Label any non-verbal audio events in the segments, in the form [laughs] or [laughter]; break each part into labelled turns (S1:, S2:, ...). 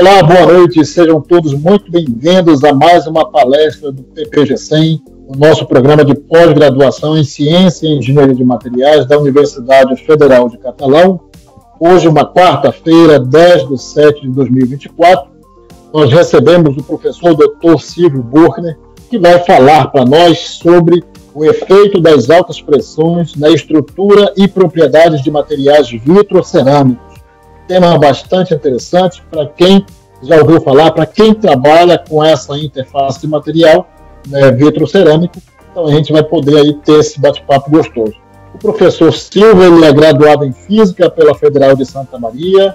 S1: Olá, boa noite, sejam todos muito bem-vindos a mais uma palestra do PPG 100, o nosso programa de pós-graduação em Ciência e Engenharia de Materiais da Universidade Federal de Catalão. Hoje, uma quarta-feira, 10 de 7 de 2024, nós recebemos o professor Dr. Silvio Burkner, que vai falar para nós sobre o efeito das altas pressões na estrutura e propriedades de materiais vitrocerâmicos tema bastante interessante para quem já ouviu falar, para quem trabalha com essa interface material né, vitrocerâmico. Então a gente vai poder aí ter esse bate-papo gostoso. O professor Silva ele é graduado em Física pela Federal de Santa Maria,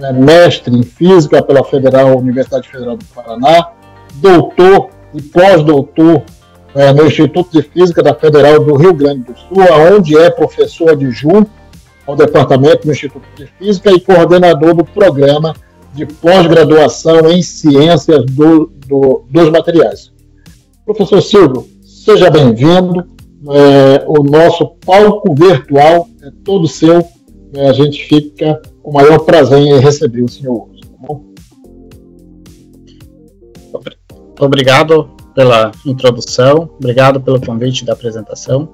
S1: é mestre em Física pela Federal Universidade Federal do Paraná, doutor e pós-doutor é, no Instituto de Física da Federal do Rio Grande do Sul, onde é professor adjunto ao departamento do Instituto de Física e coordenador do programa de pós-graduação em ciências do, do, dos materiais. Professor Silvio, seja bem-vindo. É, o nosso palco virtual é todo seu. É, a gente fica com o maior prazer em receber o senhor hoje. Tá?
S2: Obrigado pela introdução, obrigado pelo convite da apresentação.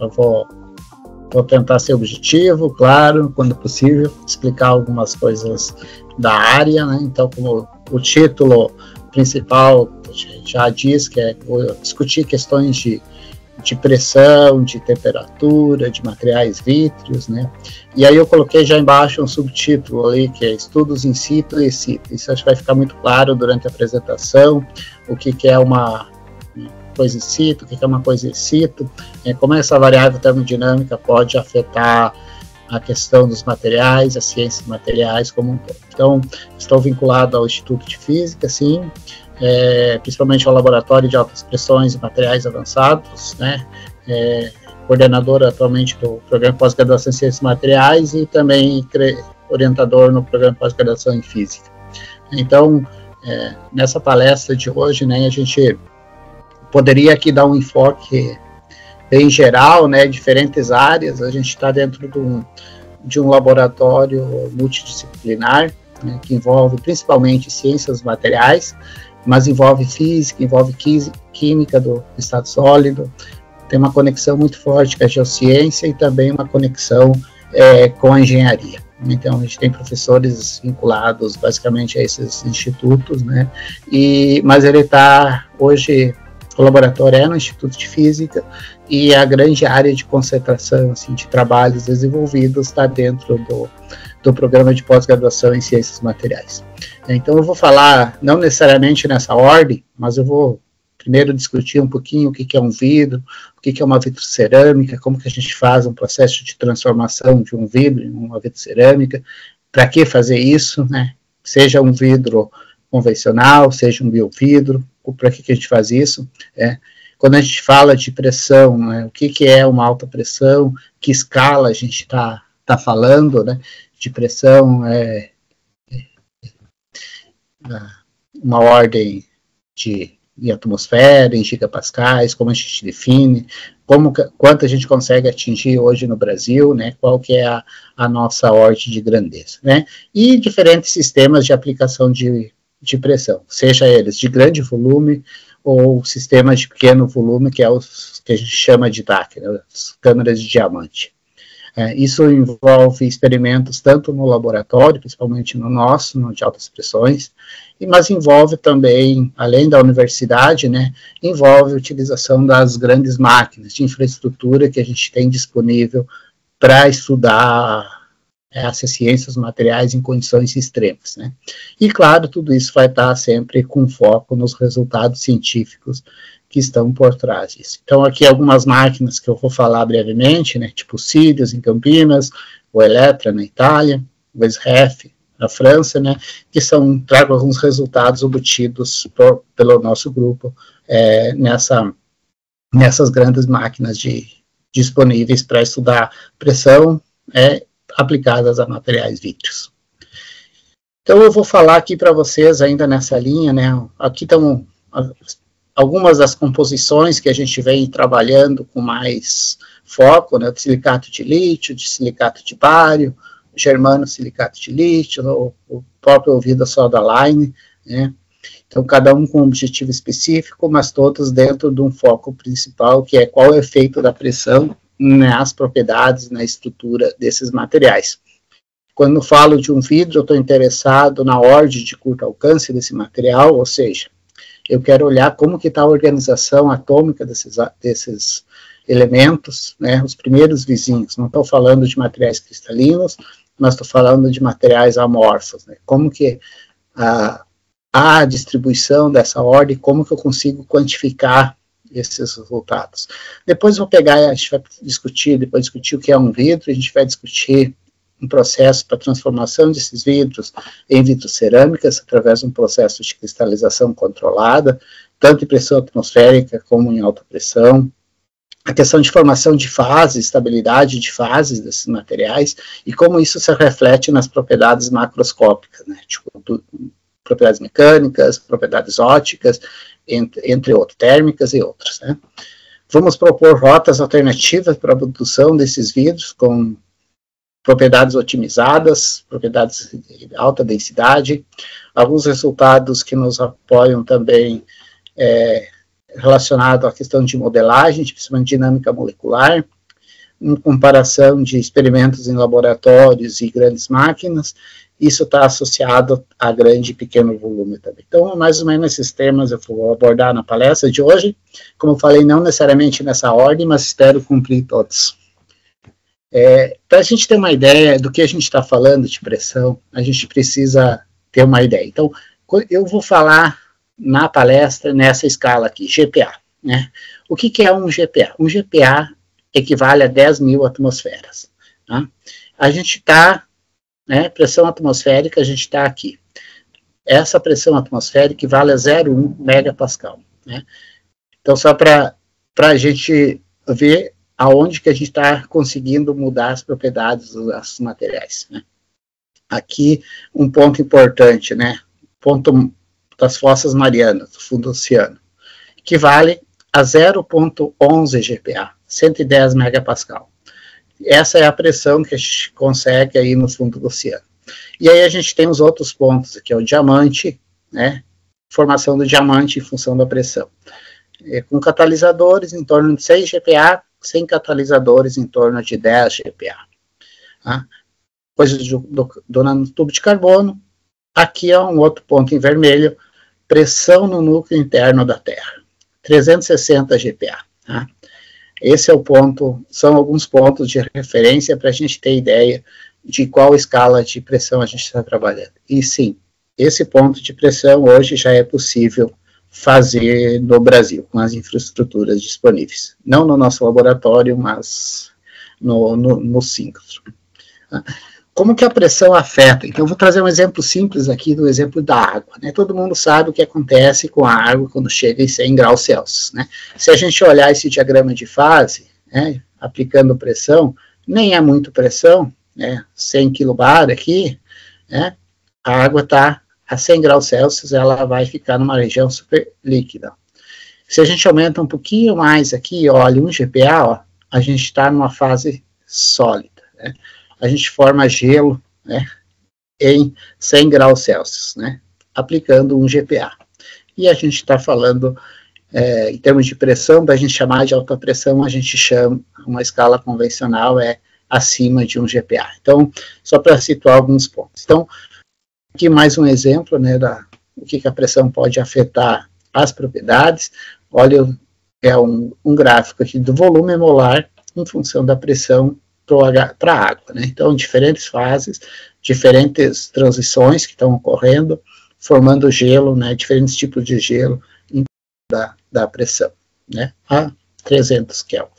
S2: Eu vou Vou tentar ser objetivo, claro, quando possível, explicar algumas coisas da área, né? Então, como o título principal já diz que é discutir questões de, de pressão, de temperatura, de materiais vítreos, né? E aí eu coloquei já embaixo um subtítulo ali que é Estudos in situ e situ. Isso acho que vai ficar muito claro durante a apresentação, o que, que é uma coisa excito, o que é uma coisa excito, é, como essa variável termodinâmica pode afetar a questão dos materiais, as ciências materiais como um todo. Então, estou vinculado ao Instituto de Física, sim, é, principalmente ao Laboratório de Altas Pressões e Materiais Avançados, né, é, coordenador atualmente do Programa Pós-Graduação em Ciências Materiais e também orientador no Programa Pós-Graduação em Física. Então, é, nessa palestra de hoje, né, a gente poderia aqui dar um enfoque bem geral, né, diferentes áreas. A gente está dentro de um, de um laboratório multidisciplinar, né, que envolve principalmente ciências materiais, mas envolve física, envolve química do estado sólido, tem uma conexão muito forte com a geociência e também uma conexão é, com a engenharia. Então, a gente tem professores vinculados basicamente a esses institutos, né? E, mas ele está hoje o laboratório é no Instituto de Física e a grande área de concentração assim, de trabalhos desenvolvidos está dentro do, do programa de pós-graduação em Ciências Materiais. Então eu vou falar, não necessariamente nessa ordem, mas eu vou primeiro discutir um pouquinho o que, é um vidro, o que, que é uma vitrocerâmica, como que a gente faz um processo de transformação de um vidro em uma vitrocerâmica, para que fazer isso, né? Seja um vidro convencional, seja um biovidro, para que, que a gente faz isso? É, quando a gente fala de pressão, né, o que, que é uma alta pressão, que escala a gente está tá falando, né, de pressão, é, é, é, uma ordem de em atmosfera, em gigapascais, como a gente define, como quanto a gente consegue atingir hoje no Brasil, né? Qual que é a, a nossa ordem de grandeza, né? E diferentes sistemas de aplicação de de pressão, seja eles de grande volume ou sistemas de pequeno volume, que é os que a gente chama de DAC, né, as câmeras de diamante. É, isso envolve experimentos tanto no laboratório, principalmente no nosso, no de altas pressões, mas envolve também, além da universidade, né, envolve a utilização das grandes máquinas de infraestrutura que a gente tem disponível para estudar essas ciências materiais em condições extremas. Né? E, claro, tudo isso vai estar sempre com foco nos resultados científicos que estão por trás disso. Então, aqui algumas máquinas que eu vou falar brevemente, né, tipo Sirius em Campinas, o Eletra na Itália, o SREF na França, né, que são, trago alguns resultados obtidos por, pelo nosso grupo é, nessa, nessas grandes máquinas de, disponíveis para estudar pressão é, aplicadas a materiais vítreos. Então eu vou falar aqui para vocês ainda nessa linha, né? Aqui estão algumas das composições que a gente vem trabalhando com mais foco, né? De silicato de lítio, de silicato de bário, germano silicato de lítio, o, o próprio ouvido soda line, né? Então, cada um com um objetivo específico, mas todos dentro de um foco principal, que é qual é o efeito da pressão nas propriedades, na estrutura desses materiais. Quando falo de um vidro, eu estou interessado na ordem de curto alcance desse material, ou seja, eu quero olhar como que está a organização atômica desses, desses elementos, né, os primeiros vizinhos. Não estou falando de materiais cristalinos, mas estou falando de materiais amorfos. Né, como que a, a distribuição dessa ordem, como que eu consigo quantificar esses resultados. Depois vou pegar, a gente vai discutir, depois discutir o que é um vidro, a gente vai discutir um processo para transformação desses vidros em vitrocerâmicas, através de um processo de cristalização controlada, tanto em pressão atmosférica como em alta pressão. A questão de formação de fases, estabilidade de fases desses materiais, e como isso se reflete nas propriedades macroscópicas, né, tipo, propriedades mecânicas, propriedades óticas, entre, entre outros, térmicas e outras. Né. Vamos propor rotas alternativas para a produção desses vidros, com propriedades otimizadas, propriedades de alta densidade, alguns resultados que nos apoiam também é, relacionado à questão de modelagem, principalmente dinâmica molecular, em comparação de experimentos em laboratórios e grandes máquinas, isso está associado a grande e pequeno volume também. Então, mais ou menos esses temas eu vou abordar na palestra de hoje, como eu falei, não necessariamente nessa ordem, mas espero cumprir todos. É, Para a gente ter uma ideia do que a gente está falando de pressão, a gente precisa ter uma ideia. Então, eu vou falar na palestra nessa escala aqui, GPA. Né? O que, que é um GPA? Um GPA equivale a 10 mil atmosferas. Tá? A gente está, né, pressão atmosférica, a gente está aqui. Essa pressão atmosférica equivale a 0,1 megapascal. Né? Então, só para a gente ver aonde que a gente está conseguindo mudar as propriedades dos materiais. Né? Aqui, um ponto importante, né? Ponto das fossas marianas, do fundo oceano, que vale a 0,11 GPa, 110 megapascal. Essa é a pressão que a gente consegue aí no fundo do oceano. E aí a gente tem os outros pontos, que é o diamante, né? Formação do diamante em função da pressão. É, com catalisadores em torno de 6 GPa, sem catalisadores em torno de 10 GPa. Tá? Coisas do, do, do tubo de carbono. Aqui é um outro ponto em vermelho, pressão no núcleo interno da Terra, 360 GPa. Tá? Esse é o ponto, são alguns pontos de referência para a gente ter ideia de qual escala de pressão a gente está trabalhando. E sim, esse ponto de pressão hoje já é possível fazer no Brasil, com as infraestruturas disponíveis. Não no nosso laboratório, mas no, no, no síncrono. Como que a pressão afeta? Então, eu vou trazer um exemplo simples aqui do exemplo da água. Né? Todo mundo sabe o que acontece com a água quando chega em 100 graus Celsius. Né? Se a gente olhar esse diagrama de fase, né, aplicando pressão, nem é muito pressão, né, 100 kbar aqui, né, a água está a 100 graus Celsius, ela vai ficar numa região super líquida. Se a gente aumenta um pouquinho mais aqui, olha, 1 GPa, ó, a gente está numa fase sólida. Né? A gente forma gelo né, em 100 graus Celsius, né, aplicando 1 GPa. E a gente está falando, é, em termos de pressão, para a gente chamar de alta pressão, a gente chama, uma escala convencional é acima de 1 GPa. Então, só para situar alguns pontos. Então, Aqui mais um exemplo, né, da o que, que a pressão pode afetar as propriedades. Olha, é um, um gráfico aqui do volume molar em função da pressão para a água. Né? Então, diferentes fases, diferentes transições que estão ocorrendo, formando gelo, né, diferentes tipos de gelo da, da pressão, né, a 300 Kelvin.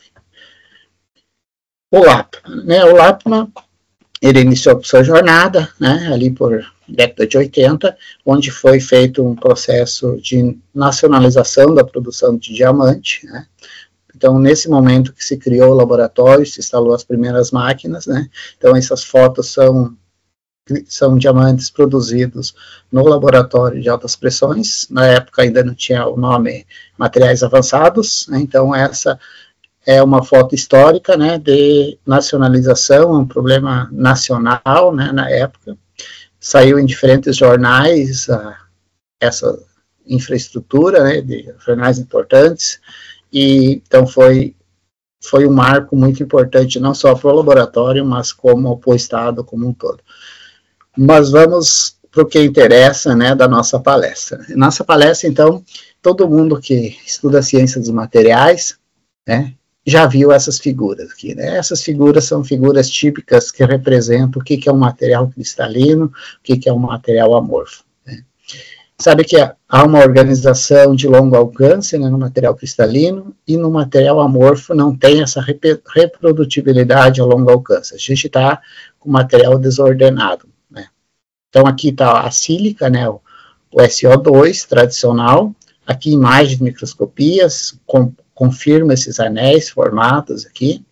S2: O LAPMA, né, o LAPMA, ele iniciou sua jornada, né, ali por década de 80, onde foi feito um processo de nacionalização da produção de diamante, né? Então, nesse momento que se criou o laboratório, se instalou as primeiras máquinas, né? Então, essas fotos são são diamantes produzidos no laboratório de altas pressões. Na época ainda não tinha o nome materiais avançados, né? então essa é uma foto histórica, né, de nacionalização, um problema nacional, né, na época. Saiu em diferentes jornais a, essa infraestrutura, né, de jornais importantes, e então foi foi um marco muito importante não só para o laboratório, mas como para o Estado como um todo. Mas vamos para o que interessa, né, da nossa palestra. Nossa palestra, então, todo mundo que estuda ciência dos materiais, né, já viu essas figuras aqui, né? Essas figuras são figuras típicas que representam o que, que é um material cristalino, o que, que é um material amorfo. Sabe que há uma organização de longo alcance né, no material cristalino e no material amorfo não tem essa reprodutibilidade a longo alcance. A gente está com material desordenado. Né? Então aqui está a sílica, né, o, o SO2 tradicional, aqui imagens de microscopias, com, confirma esses anéis formados aqui.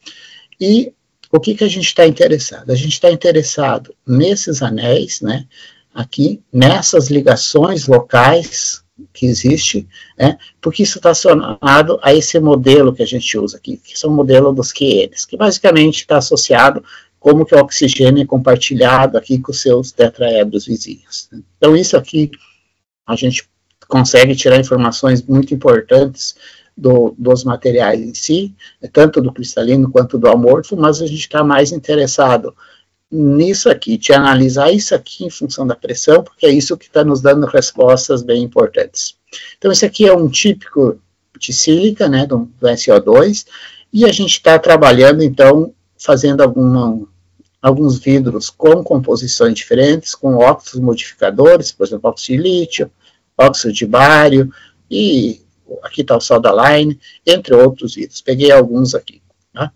S2: E o que, que a gente está interessado? A gente está interessado nesses anéis, né? Aqui, nessas ligações locais que existe, né, porque isso está associado a esse modelo que a gente usa aqui, que são o modelo dos QNs, que basicamente está associado como que o oxigênio é compartilhado aqui com seus tetraedros vizinhos. Então, isso aqui a gente consegue tirar informações muito importantes do, dos materiais em si, tanto do cristalino quanto do amorfo, mas a gente está mais interessado nisso aqui, de analisar isso aqui em função da pressão, porque é isso que está nos dando respostas bem importantes. Então, esse aqui é um típico de sílica, né, do, do SO2, e a gente está trabalhando, então, fazendo alguma, alguns vidros com composições diferentes, com óxidos modificadores, por exemplo, óxido de lítio, óxido de bário, e aqui está o Soda Line, entre outros itens. Peguei alguns aqui. Tá?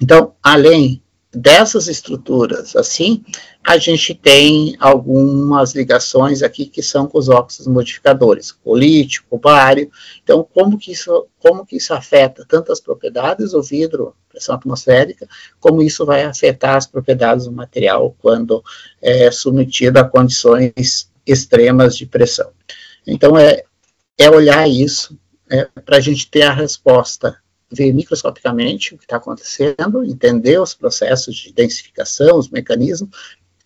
S2: Então, além dessas estruturas assim, a gente tem algumas ligações aqui que são com os óxidos modificadores, o lítio, o bário. Então, como que isso, como que isso afeta tanto as propriedades do vidro, pressão atmosférica, como isso vai afetar as propriedades do material quando é submetido a condições extremas de pressão. Então, é, é olhar isso é, para a gente ter a resposta, ver microscopicamente o que está acontecendo, entender os processos de densificação, os mecanismos,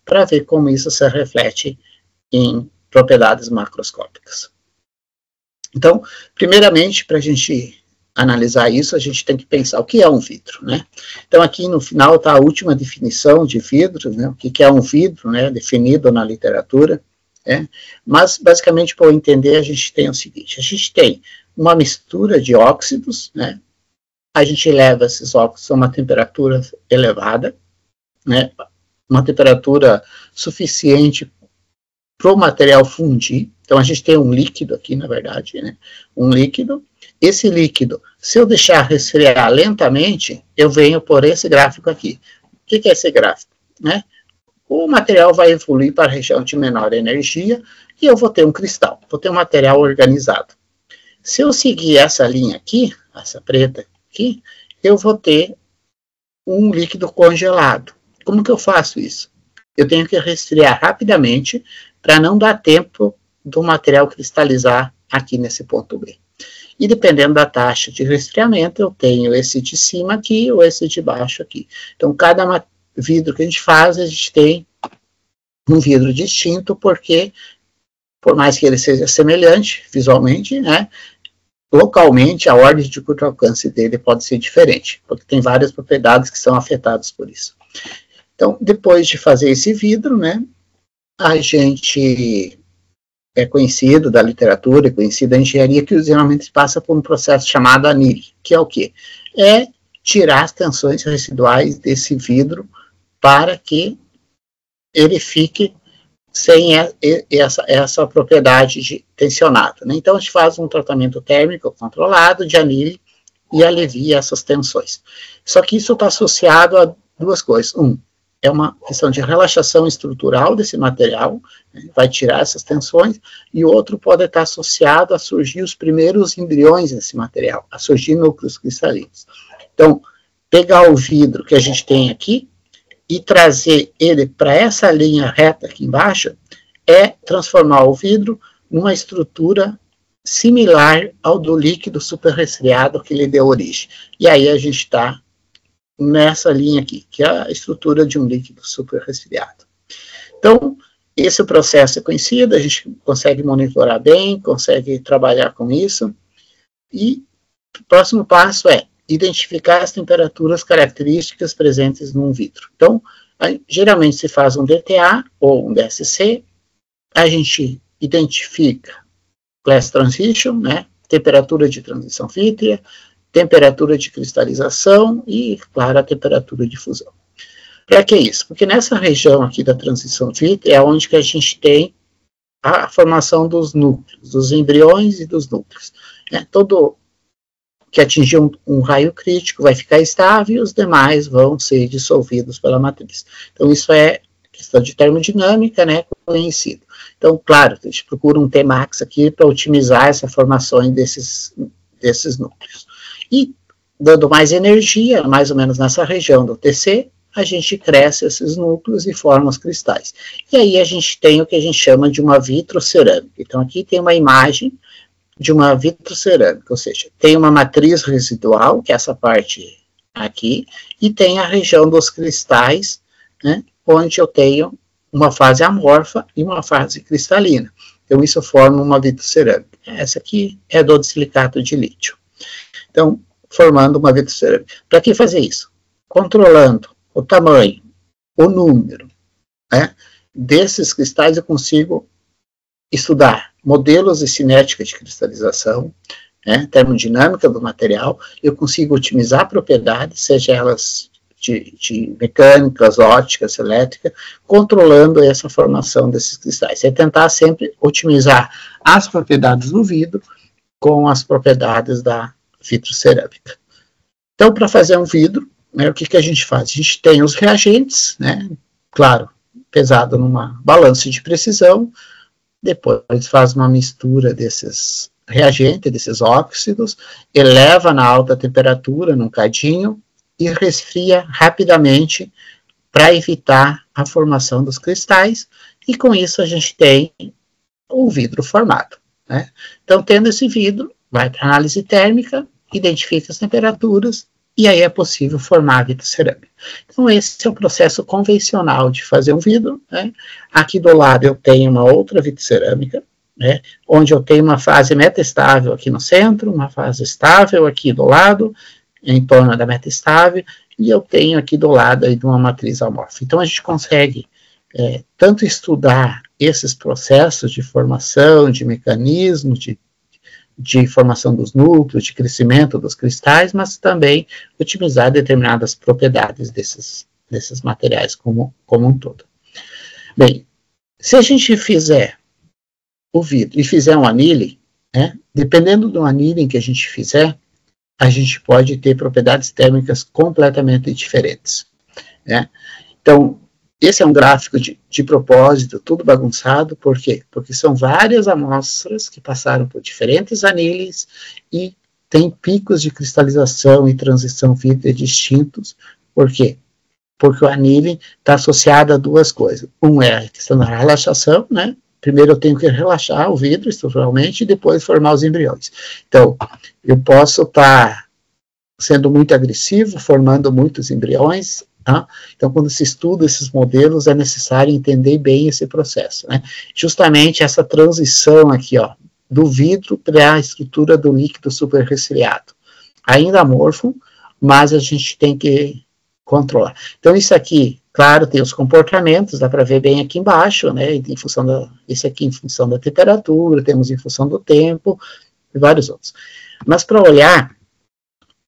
S2: para ver como isso se reflete em propriedades macroscópicas. Então, primeiramente, para a gente analisar isso, a gente tem que pensar o que é um vidro, né? Então, aqui no final está a última definição de vidro, né? O que, que é um vidro, né? Definido na literatura. Né? Mas, basicamente, para entender, a gente tem o seguinte: a gente tem uma mistura de óxidos, né? A gente leva esses óxidos a uma temperatura elevada, né? uma temperatura suficiente para o material fundir. Então, a gente tem um líquido aqui, na verdade, né? um líquido. Esse líquido, se eu deixar resfriar lentamente, eu venho por esse gráfico aqui. O que, que é esse gráfico? Né? o material vai evoluir para a região de menor energia e eu vou ter um cristal, vou ter um material organizado. Se eu seguir essa linha aqui, essa preta aqui, eu vou ter um líquido congelado. Como que eu faço isso? Eu tenho que resfriar rapidamente para não dar tempo do material cristalizar aqui nesse ponto B. E dependendo da taxa de resfriamento, eu tenho esse de cima aqui ou esse de baixo aqui. Então, cada vidro que a gente faz, a gente tem um vidro distinto, porque, por mais que ele seja semelhante visualmente, né, localmente a ordem de curto alcance dele pode ser diferente, porque tem várias propriedades que são afetadas por isso. Então, depois de fazer esse vidro, né, a gente é conhecido da literatura, é conhecido da engenharia, que geralmente passa por um processo chamado anil, que é o quê? É tirar as tensões residuais desse vidro para que ele fique sem essa, essa propriedade de tensionado. Né? Então, a gente faz um tratamento térmico controlado de anilha e alivia essas tensões. Só que isso está associado a duas coisas. Um, é uma questão de relaxação estrutural desse material, né? vai tirar essas tensões, e outro pode estar associado a surgir os primeiros embriões desse material, a surgir núcleos cristalinos. Então, pegar o vidro que a gente tem aqui, e trazer ele para essa linha reta aqui embaixo é transformar o vidro numa estrutura similar ao do líquido superresfriado que lhe deu origem. E aí a gente está nessa linha aqui, que é a estrutura de um líquido superresfriado. Então, esse processo é conhecido, a gente consegue monitorar bem, consegue trabalhar com isso. E o próximo passo é identificar as temperaturas características presentes num vidro. Então, geralmente se faz um DTA ou um DSC, a gente identifica glass transition, né, temperatura de transição vítrea, temperatura de cristalização e, claro, a temperatura de fusão. Para que isso? Porque nessa região aqui da transição vítrea é onde que a gente tem a formação dos núcleos, dos embriões e dos núcleos. É, todo que atingir um, um, raio crítico vai ficar estável e os demais vão ser dissolvidos pela matriz. Então, isso é questão de termodinâmica, né, conhecido. Então, claro, a gente procura um Tmax aqui para otimizar essa formação desses, desses núcleos. E, dando mais energia, mais ou menos nessa região do TC, a gente cresce esses núcleos e forma os cristais. E aí a gente tem o que a gente chama de uma vitrocerâmica. Então, aqui tem uma imagem de uma vitrocerâmica, ou seja, tem uma matriz residual, que é essa parte aqui, e tem a região dos cristais, né, onde eu tenho uma fase amorfa e uma fase cristalina. Então, isso forma uma vitrocerâmica. Essa aqui é do silicato de lítio. Então, formando uma vitrocerâmica. Para que fazer isso? Controlando o tamanho, o número né, desses cristais, eu consigo estudar modelos de cinética de cristalização, né, termodinâmica do material, eu consigo otimizar propriedades, seja elas de, de, mecânicas, óticas, elétricas, controlando essa formação desses cristais. É tentar sempre otimizar as propriedades do vidro com as propriedades da vitrocerâmica. Então, para fazer um vidro, né, o que, que a gente faz? A gente tem os reagentes, né, claro, pesado numa balança de precisão, depois faz uma mistura desses reagentes, desses óxidos, eleva na alta temperatura, num cadinho, e resfria rapidamente para evitar a formação dos cristais, e com isso a gente tem o vidro formado. Né? Então, tendo esse vidro, vai para análise térmica, identifica as temperaturas, e aí é possível formar vidro cerâmica. Então, esse é o processo convencional de fazer um vidro. Né? Aqui do lado eu tenho uma outra vitrocerâmica, né? onde eu tenho uma fase metastável aqui no centro, uma fase estável aqui do lado, em torno da meta estável, e eu tenho aqui do lado aí de uma matriz amorfa. Então a gente consegue é, tanto estudar esses processos de formação, de mecanismos, de, de formação dos núcleos, de crescimento dos cristais, mas também otimizar determinadas propriedades desses, desses materiais como, como um todo. Bem, se a gente fizer o vidro e fizer um anile, né, dependendo do anile que a gente fizer, a gente pode ter propriedades térmicas completamente diferentes. Né? Então, esse é um gráfico de, de, propósito, tudo bagunçado, por quê? Porque são várias amostras que passaram por diferentes anílis e tem picos de cristalização e transição vítrea distintos. Por quê? Porque o anile está associado a duas coisas. Um é a questão da relaxação, né? Primeiro eu tenho que relaxar o vidro estruturalmente e depois formar os embriões. Então, eu posso estar tá sendo muito agressivo, formando muitos embriões. Tá? Então, quando se estuda esses modelos, é necessário entender bem esse processo. Né? Justamente essa transição aqui, ó, do vidro para a estrutura do líquido superresfriado. Ainda amorfo, mas a gente tem que controlar. Então, isso aqui Claro, tem os comportamentos, dá para ver bem aqui embaixo, né? Em função da, esse aqui em função da temperatura, temos em função do tempo e vários outros. Mas para olhar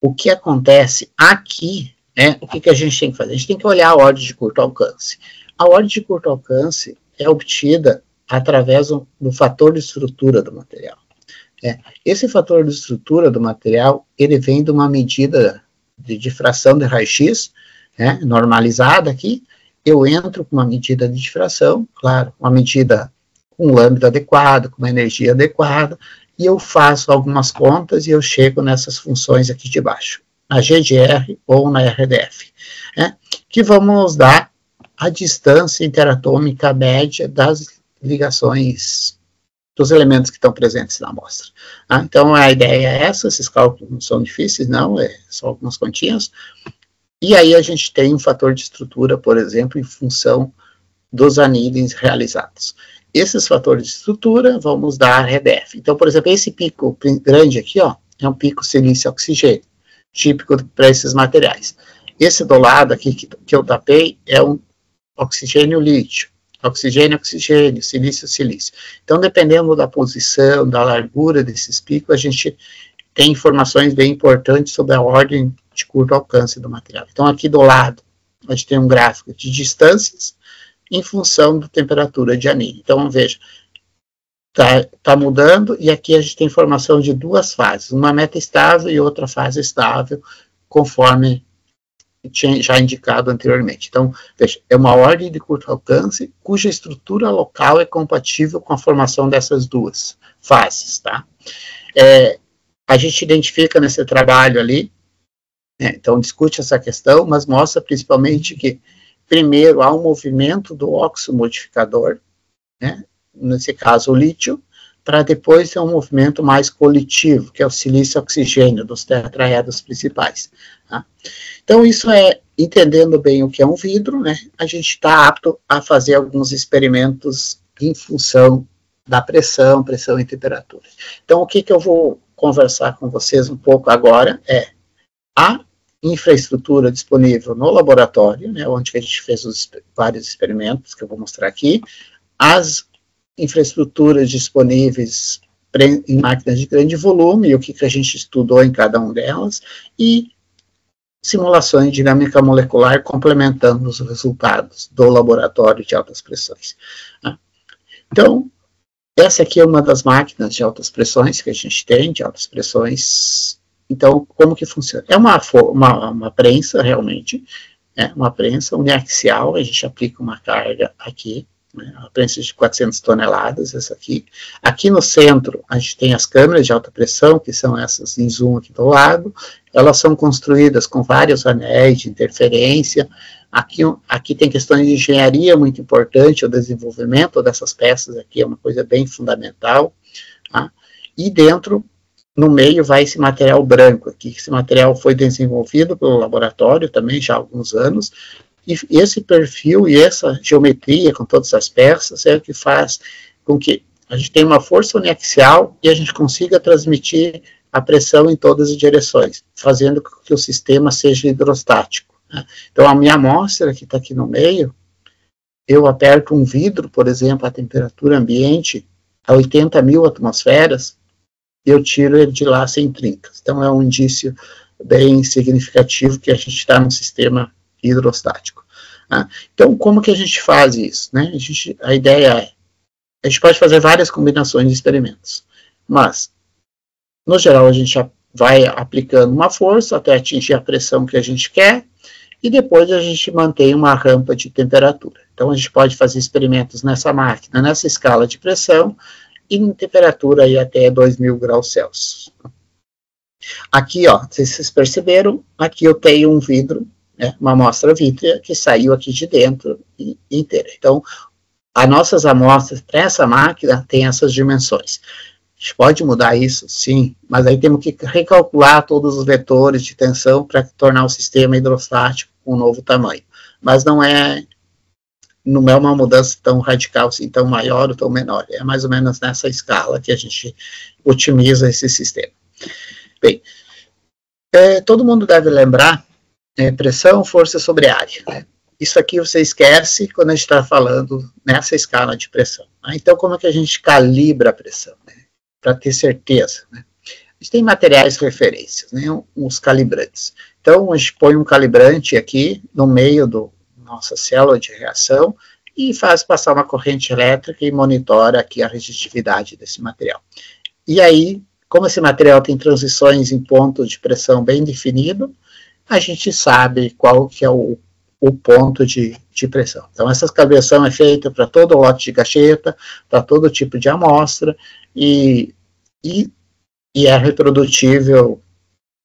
S2: o que acontece aqui, né? O que, que a gente tem que fazer? A gente tem que olhar a ordem de curto alcance. A ordem de curto alcance é obtida através do, fator de estrutura do material. É, esse fator de estrutura do material, ele vem de uma medida de difração de raio-x, né, normalizada aqui, eu entro com uma medida de difração, claro, uma medida com um lambda adequado, com uma energia adequada, e eu faço algumas contas e eu chego nessas funções aqui de baixo, na GDR ou na RDF, né, que vamos dar a distância interatômica média das ligações dos elementos que estão presentes na amostra. Tá? Então, a ideia é essa, esses cálculos não são difíceis, não, é só algumas continhas. E aí a gente tem um fator de estrutura, por exemplo, em função dos aníleis realizados. Esses fatores de estrutura vamos dar RDF. Então, por exemplo, esse pico grande aqui, ó, é um pico silício-oxigênio, típico para esses materiais. Esse do lado aqui que, que eu tapei é um oxigênio lítio. Oxigênio, oxigênio, silício, silício. Então, dependendo da posição, da largura desses picos, a gente tem informações bem importantes sobre a ordem de curto alcance do material. Então, aqui do lado, a gente tem um gráfico de distâncias em função da temperatura de anilha. Então, veja, está tá mudando e aqui a gente tem informação de duas fases, uma meta estável e outra fase estável, conforme tinha já indicado anteriormente. Então, veja, é uma ordem de curto alcance cuja estrutura local é compatível com a formação dessas duas fases, tá? É, a gente identifica nesse trabalho ali, né, então discute essa questão, mas mostra principalmente que, primeiro, há um movimento do óxido modificador, né, nesse caso o lítio, para depois ter um movimento mais coletivo, que é o silício oxigênio dos tetraedros principais. Tá? Então, isso é, entendendo bem o que é um vidro, né, a gente está apto a fazer alguns experimentos em função da pressão, pressão e temperatura. Então, o que, que eu vou conversar com vocês um pouco agora é a infraestrutura disponível no laboratório, né, onde a gente fez os vários experimentos que eu vou mostrar aqui, as infraestruturas disponíveis em máquinas de grande volume, o que, que a gente estudou em cada uma delas, e simulações de dinâmica molecular complementando os resultados do laboratório de altas pressões. Né? Então, essa aqui é uma das máquinas de altas pressões que a gente tem, de altas pressões. Então, como que funciona? É uma, uma, uma prensa, realmente, é uma prensa uniaxial, a gente aplica uma carga aqui, né, prensa de 400 toneladas, essa aqui. Aqui no centro, a gente tem as câmeras de alta pressão, que são essas em zoom aqui do lado, elas são construídas com vários anéis de interferência, aqui, aqui tem questões de engenharia muito importante, o desenvolvimento dessas peças aqui é uma coisa bem fundamental, tá? e dentro no meio vai esse material branco aqui. Esse material foi desenvolvido pelo laboratório também já há alguns anos, e esse perfil e essa geometria com todas as peças é o que faz com que a gente tenha uma força uniaxial e a gente consiga transmitir a pressão em todas as direções, fazendo com que o sistema seja hidrostático. Né? Então, a minha amostra, que está aqui no meio, eu aperto um vidro, por exemplo, a temperatura ambiente a 80 mil atmosferas, eu tiro ele de lá sem trincas. Então, é um indício bem significativo que a gente está num sistema hidrostático. Né? Então, como que a gente faz isso? Né? A, gente, a ideia é, a gente pode fazer várias combinações de experimentos, mas, no geral, a gente vai aplicando uma força até atingir a pressão que a gente quer, e depois a gente mantém uma rampa de temperatura. Então, a gente pode fazer experimentos nessa máquina, nessa escala de pressão, e em temperatura aí até 2.000 graus Celsius. Aqui, ó, vocês perceberam, aqui eu tenho um vidro né, uma amostra vítrea que saiu aqui de dentro inteira. Então, as nossas amostras para essa máquina tem essas dimensões. A gente pode mudar isso, sim, mas aí temos que recalcular todos os vetores de tensão para tornar o sistema hidrostático com um novo tamanho. Mas não é não é uma mudança tão radical, assim, tão maior ou tão menor. É mais ou menos nessa escala que a gente otimiza esse sistema. Bem, é, todo mundo deve lembrar é, pressão, força sobre área. Né? Isso aqui você esquece quando a gente está falando nessa escala de pressão. Né? Então, como é que a gente calibra a pressão? Né? Para ter certeza. Né? A gente tem materiais referências, né? os calibrantes. Então, a gente põe um calibrante aqui no meio da nossa célula de reação e faz passar uma corrente elétrica e monitora aqui a resistividade desse material. E aí, como esse material tem transições em ponto de pressão bem definido, a gente sabe qual que é o, o ponto de, de pressão. Então, essa calibração é feita para todo lote de cacheta, para todo tipo de amostra, e, e, e, é reprodutível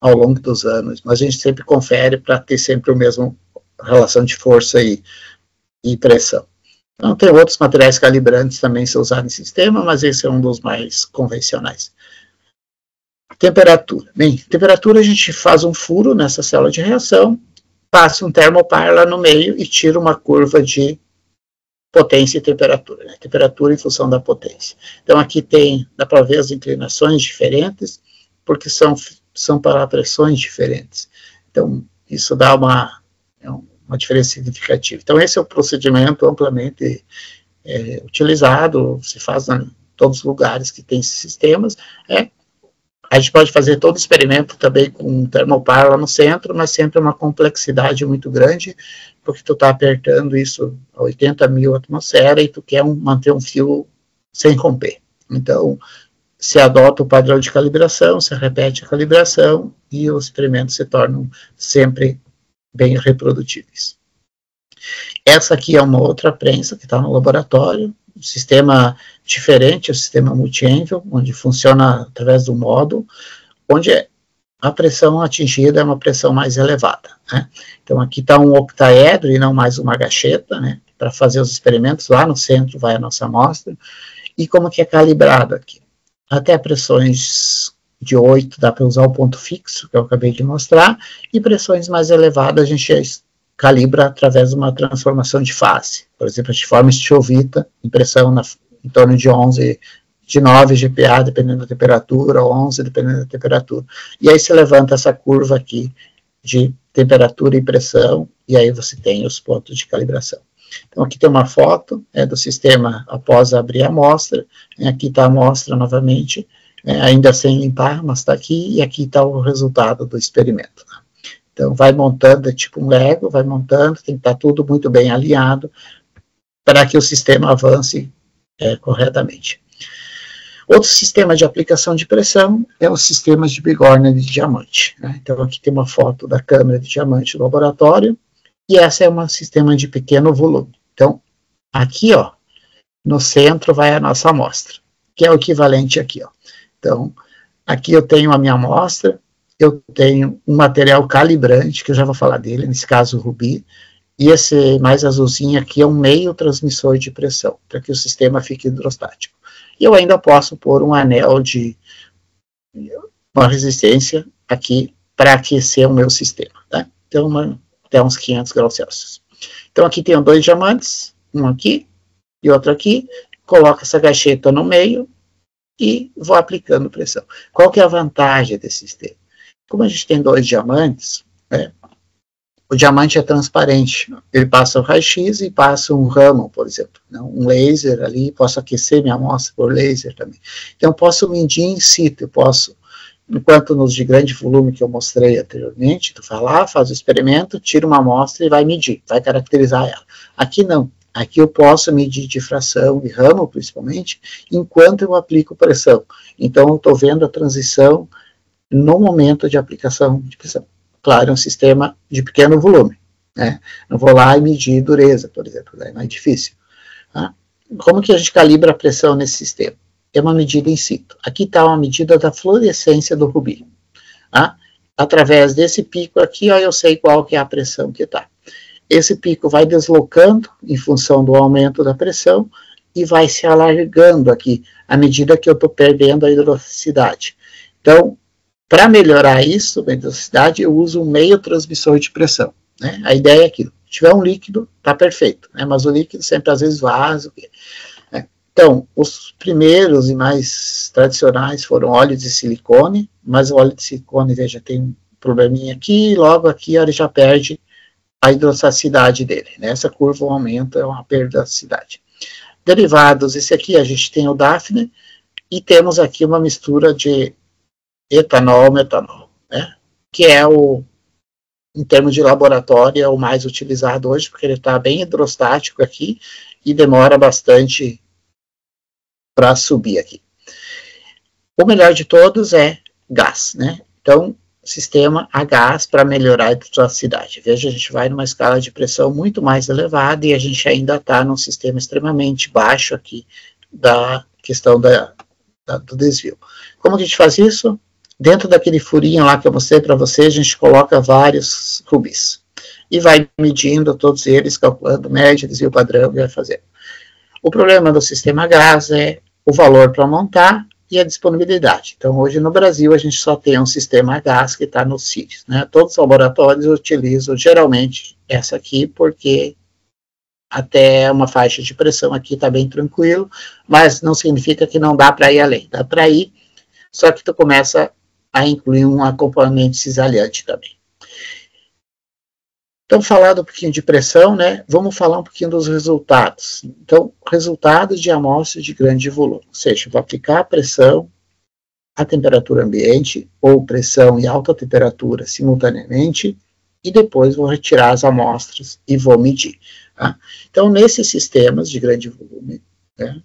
S2: ao longo dos anos, mas a gente sempre confere para ter sempre o mesmo relação de força e, e pressão. Então, tem outros materiais calibrantes também se usar no sistema, mas esse é um dos mais convencionais. Temperatura. Bem, temperatura a gente faz um furo nessa célula de reação, passa um termopar lá no meio e tira uma curva de potência e temperatura. Né? Temperatura em função da potência. Então aqui tem, dá para ver as inclinações diferentes, porque são, são para pressões diferentes. Então isso dá uma, é uma diferença significativa. Então esse é o procedimento amplamente é, utilizado, se faz em todos os lugares que tem sistemas, é a gente pode fazer todo o experimento também com um termopar lá no centro, mas sempre é uma complexidade muito grande, porque tu está apertando isso a 80 mil atmosfera e tu quer um, manter um fio sem romper. Então, se adota o padrão de calibração, se repete a calibração e os experimentos se tornam sempre bem reprodutíveis. Essa aqui é uma outra prensa que está no laboratório, sistema diferente, o sistema multi-angle, onde funciona através do módulo, onde a pressão atingida é uma pressão mais elevada. Né? Então aqui está um octaedro e não mais uma gacheta, né? para fazer os experimentos, lá no centro vai a nossa amostra, e como que é calibrado aqui. Até pressões de 8 dá para usar o ponto fixo, que eu acabei de mostrar, e pressões mais elevadas a gente calibra através de uma transformação de fase. Por exemplo, a gente forma estiovita, impressão na, em torno de 11, de 9 GPa, dependendo da temperatura, 11, dependendo da temperatura. E aí você levanta essa curva aqui de temperatura e pressão, e aí você tem os pontos de calibração. Então, aqui tem uma foto é, do sistema após abrir a amostra. Aqui está a amostra novamente, é, ainda sem limpar, mas está aqui, e aqui está o resultado do experimento. Então, vai montando, é tipo um Lego, vai montando, tem que estar tudo muito bem alinhado para que o sistema avance é, corretamente. Outro sistema de aplicação de pressão é o sistema de bigorna de diamante. Né? Então, aqui tem uma foto da câmera de diamante do laboratório, e essa é um sistema de pequeno volume. Então, aqui, ó, no centro vai a nossa amostra, que é o equivalente aqui, ó. Então, aqui eu tenho a minha amostra, eu tenho um material calibrante, que eu já vou falar dele, nesse caso Rubi, e esse mais azulzinho aqui é um meio transmissor de pressão, para que o sistema fique hidrostático. E eu ainda posso pôr um anel de uma resistência aqui para aquecer o meu sistema, tá? Então, uma, até uns 500 graus Celsius. Então, aqui tenho dois diamantes, um aqui e outro aqui, coloco essa gacheta no meio e vou aplicando pressão. Qual que é a vantagem desse sistema? Como a gente tem dois diamantes, né, o diamante é transparente. Ele passa o raio-x e passa um ramo, por exemplo, né, um laser ali, posso aquecer minha amostra por laser também. Então, posso medir in situ, eu posso, enquanto nos de grande volume que eu mostrei anteriormente, tu vai lá, faz o experimento, tira uma amostra e vai medir, vai caracterizar ela. Aqui não. Aqui eu posso medir difração e ramo, principalmente, enquanto eu aplico pressão. Então, eu estou vendo a transição no momento de aplicação de pressão. Claro, é um sistema de pequeno volume. Né? Não vou lá e medir dureza, por exemplo, é mais difícil. Tá? Como que a gente calibra a pressão nesse sistema? É uma medida in situ. Aqui está uma medida da fluorescência do rubi. Tá? Através desse pico aqui, ó, eu sei qual que é a pressão que está. Esse pico vai deslocando em função do aumento da pressão e vai se alargando aqui à medida que eu estou perdendo a hidrosticidade. Então, para melhorar isso, velocidade, eu uso um meio transmissor de pressão. Né? A ideia é aquilo. Se tiver um líquido, está perfeito. Né? Mas o líquido sempre às vezes vaza. Né? Então, os primeiros e mais tradicionais foram óleo de silicone, mas o óleo de silicone, veja, tem um probleminha aqui, logo aqui ele já perde a hidrostaticidade dele. Né? Essa curva aumenta, é uma perda da cidade. Derivados, esse aqui a gente tem o Daphne, e temos aqui uma mistura de etanol, metanol, né? que é o, em termos de laboratório, é o mais utilizado hoje, porque ele está bem hidrostático aqui e demora bastante para subir aqui. O melhor de todos é gás, né? Então, sistema a gás para melhorar a hidrostaticidade. Veja, a gente vai numa escala de pressão muito mais elevada e a gente ainda está num sistema extremamente baixo aqui da questão da, da, do desvio. Como que a gente faz isso? Dentro daquele furinho lá que eu mostrei para você, a gente coloca vários rubis. E vai medindo todos eles, calculando média, desvio padrão, e vai fazer. O problema do sistema gás é o valor para montar e a disponibilidade. Então, hoje no Brasil, a gente só tem um sistema gás que está no CIRS. Né? Todos os laboratórios utilizam geralmente essa aqui, porque até uma faixa de pressão aqui está bem tranquilo, mas não significa que não dá para ir além. Dá para ir, só que tu começa a incluir um acompanhamento cisalhante também. Então, falado um pouquinho de pressão, né, vamos falar um pouquinho dos resultados. Então, resultados de amostras de grande volume, ou seja, vou aplicar a pressão, a temperatura ambiente, ou pressão e alta temperatura simultaneamente, e depois vou retirar as amostras e vou medir. Tá? Então, nesses sistemas de grande volume, né,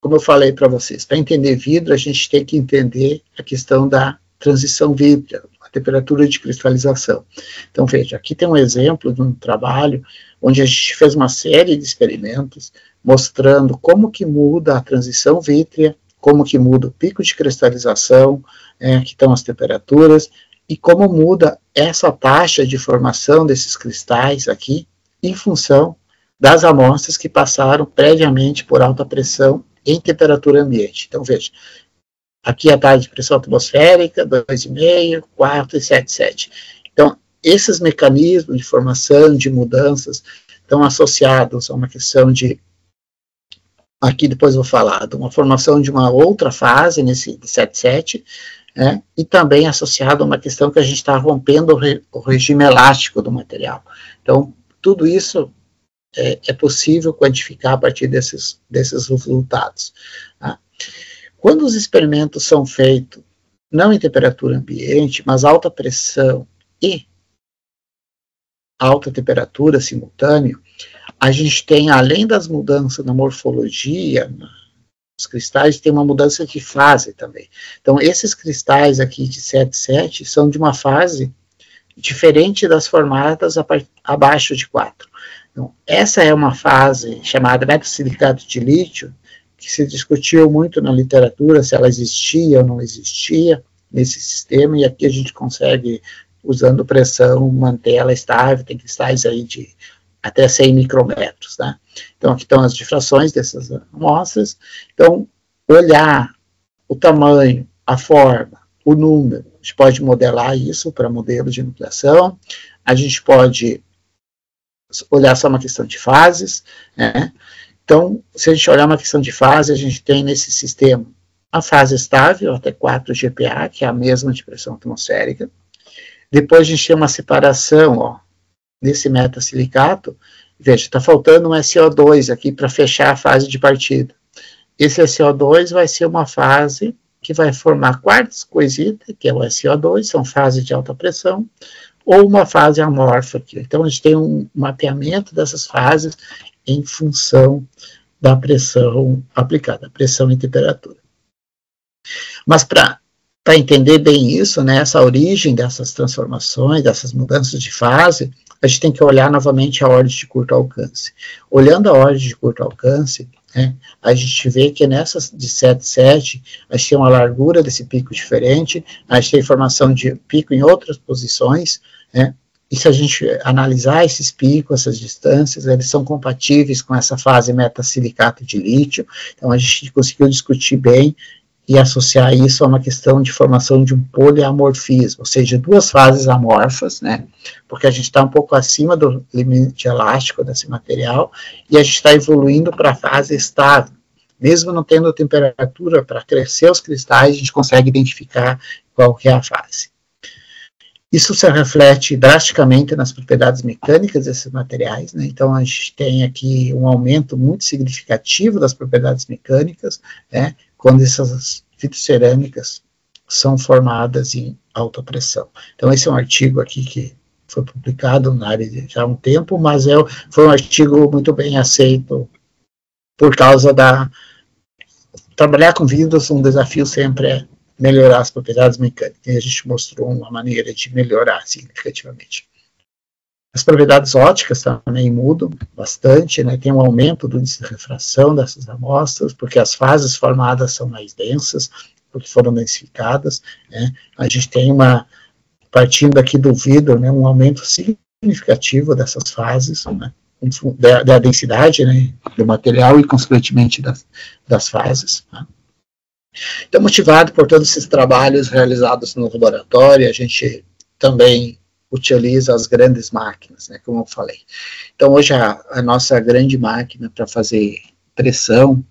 S2: como eu falei para vocês, para entender vidro, a gente tem que entender a questão da transição vítrea, a temperatura de cristalização. Então, veja, aqui tem um exemplo de um trabalho onde a gente fez uma série de experimentos mostrando como que muda a transição vítrea, como que muda o pico de cristalização, é, que estão as temperaturas, e como muda essa taxa de formação desses cristais aqui em função das amostras que passaram previamente por alta pressão em temperatura ambiente. Então, veja, Aqui a taxa de pressão atmosférica, 2,5, 4 e 7,7. Então, esses mecanismos de formação, de mudanças, estão associados a uma questão de, aqui depois vou falar, de uma formação de uma outra fase nesse 7,7, né, e também associado a uma questão que a gente está rompendo o, re, o, regime elástico do material. Então, tudo isso é, é possível quantificar a partir desses, desses resultados. Quando os experimentos são feitos não em temperatura ambiente, mas alta pressão e alta temperatura simultâneo, a gente tem, além das mudanças na morfologia, os cristais tem uma mudança de fase também. Então, esses cristais aqui de 7,7 são de uma fase diferente das formadas abaixo de 4. Então, essa é uma fase chamada metasilicato de lítio, que se discutiu muito na literatura se ela existia ou não existia nesse sistema, e aqui a gente consegue, usando pressão, manter ela estável, tem cristais aí de até 100 micrômetros, né? Então, aqui estão as difrações dessas amostras. Então, olhar o tamanho, a forma, o número, a gente pode modelar isso para modelo de nucleação, a gente pode olhar só uma questão de fases, né? Então, se a gente olhar uma questão de fase, a gente tem nesse sistema a fase estável, até 4 GPa, que é a mesma de pressão atmosférica. Depois a gente tem uma separação, ó, nesse metasilicato. Veja, está faltando um SO2 aqui para fechar a fase de partida. Esse SO2 vai ser uma fase que vai formar quartos coisita, que é o SO2, são fases de alta pressão, ou uma fase amorfa aqui. Então, a gente tem um mapeamento dessas fases em função da pressão aplicada, pressão e temperatura. Mas para entender bem isso, né, essa origem dessas transformações, dessas mudanças de fase, a gente tem que olhar novamente a ordem de curto alcance. Olhando a ordem de curto alcance, né, a gente vê que nessas de 7,7, a gente tem uma largura desse pico diferente, a gente tem formação de pico em outras posições, né, e se a gente analisar esses picos, essas distâncias, eles são compatíveis com essa fase metasilicato de lítio. Então, a gente conseguiu discutir bem e associar isso a uma questão de formação de um poliamorfismo, ou seja, duas fases amorfas, né? Porque a gente está um pouco acima do limite elástico desse material e a gente está evoluindo para a fase estável. Mesmo não tendo temperatura para crescer os cristais, a gente consegue identificar qual que é a fase. Isso se reflete drasticamente nas propriedades mecânicas desses materiais, né? então a gente tem aqui um aumento muito significativo das propriedades mecânicas, né? quando essas fitocerâmicas são formadas em alta pressão. Então esse é um artigo aqui que foi publicado na área já há um tempo, mas é, foi um artigo muito bem aceito por causa da trabalhar com vidros, um desafio sempre é melhorar as propriedades mecânicas. E a gente mostrou uma maneira de melhorar significativamente. As propriedades óticas também mudam bastante, né? tem um aumento do índice de refração dessas amostras, porque as fases formadas são mais densas, porque foram densificadas. Né? A gente tem uma, partindo aqui do vidro, né, um aumento significativo dessas fases, né? da, da densidade né, do material e, consequentemente, das, das fases. Tá? Então, motivado por todos esses trabalhos realizados no laboratório, a gente também utiliza as grandes máquinas, né, como eu falei. Então, hoje a, a nossa grande máquina para fazer pressão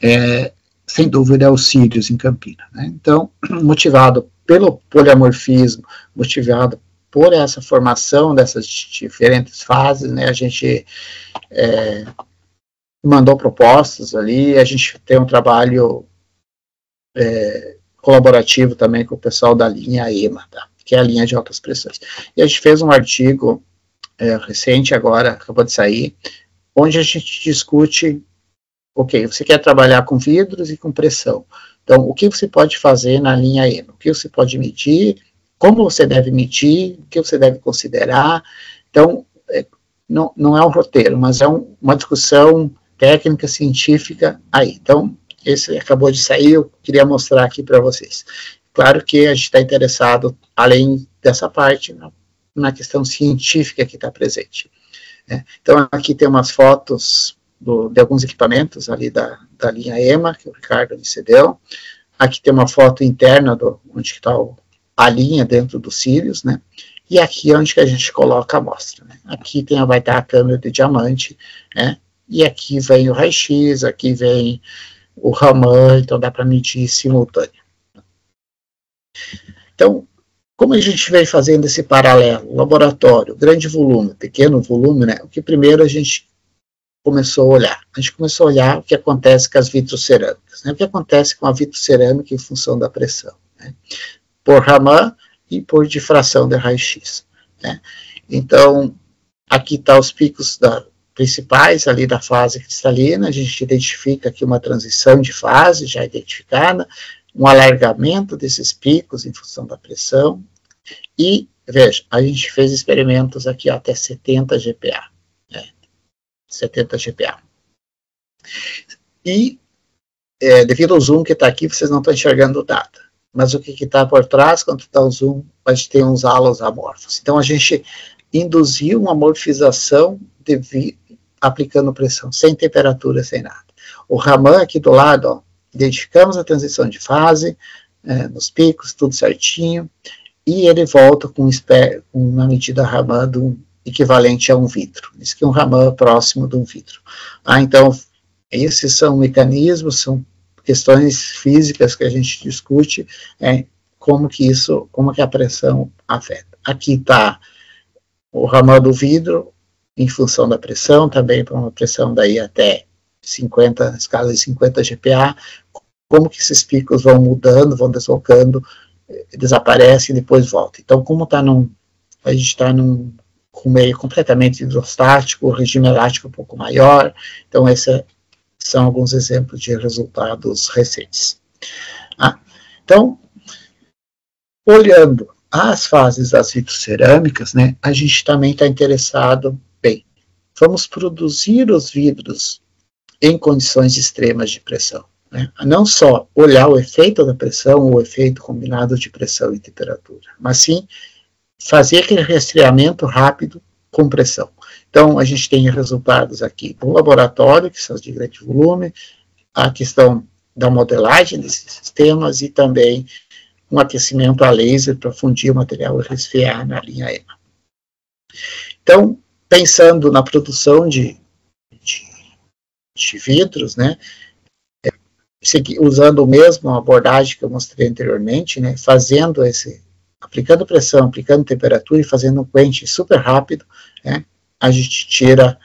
S2: é, sem dúvida, é o Sirius em Campina. Né? Então, [clears throat] motivado pelo poliamorfismo, motivado por essa formação dessas diferentes fases, né, a gente é, mandou propostas ali, a gente tem um trabalho é, colaborativo também com o pessoal da linha EMA, tá? que é a linha de altas pressões. E a gente fez um artigo é, recente agora, acabou de sair, onde a gente discute, ok, você quer trabalhar com vidros e com pressão, então o que você pode fazer na linha EMA, o que você pode medir, como você deve medir, o que você deve considerar, então é, não, não é um roteiro, mas é um, uma discussão técnica, científica aí, então esse acabou de sair, eu queria mostrar aqui para vocês. Claro que a gente está interessado, além dessa parte, na, na questão científica que está presente. Né? Então, aqui tem umas fotos do, de alguns equipamentos ali da, da linha EMA, que o Ricardo me cedeu. Aqui tem uma foto interna do, onde está a linha dentro dos cílios, né? E aqui é onde que a gente coloca a amostra. Né? Aqui tem, vai estar a câmera de diamante, né? E aqui vem o raio-x, aqui vem o Raman, então dá para medir simultâneo. Então, como a gente vem fazendo esse paralelo, laboratório, grande volume, pequeno volume, né? O que primeiro a gente começou a olhar? A gente começou a olhar o que acontece com as vitrocerâmicas, né? O que acontece com a vitrocerâmica em função da pressão, né? Por Raman e por difração de raio-x, né? Então, aqui está os picos da, principais ali da fase cristalina, a gente identifica aqui uma transição de fase já identificada, um alargamento desses picos em função da pressão, e, veja, a gente fez experimentos aqui ó, até 70 GPa, né, 70 GPa. E, é, devido ao zoom que está aqui, vocês não estão enxergando o dado, mas o que está por trás, quando está o zoom, a gente tem uns halos amorfos. Então, a gente induziu uma morfização devido aplicando pressão, sem temperatura, sem nada. O Raman aqui do lado, ó, identificamos a transição de fase, é, nos picos, tudo certinho, e ele volta com, uma medida Raman do equivalente a um vidro. Isso que é um Raman próximo de um vidro. Ah, então, esses são mecanismos, são questões físicas que a gente discute, é, como que isso, como que a pressão afeta. Aqui está o Raman do vidro, em função da pressão, também para uma pressão daí até 50, escala de 50 GPa, como que esses picos vão mudando, vão deslocando, desaparecem e depois voltam. Então, como tá num, a gente está num com meio completamente hidrostático, regime elástico um pouco maior, então esses são alguns exemplos de resultados recentes. Ah, então, olhando as fases das vitrocerâmicas, né, a gente também está interessado vamos produzir os vidros em condições extremas de pressão. Né? Não só olhar o efeito da pressão, ou o efeito combinado de pressão e temperatura, mas sim fazer aquele resfriamento rápido com pressão. Então, a gente tem resultados aqui do laboratório, que são de grande volume, a questão da modelagem desses sistemas e também um aquecimento a laser para fundir o material e resfriar na linha EMA. Então, pensando na produção de, de, de vidros, né, é, usando o mesmo abordagem que eu mostrei anteriormente, né, fazendo esse, aplicando pressão, aplicando temperatura e fazendo um quench super rápido, né, a gente tira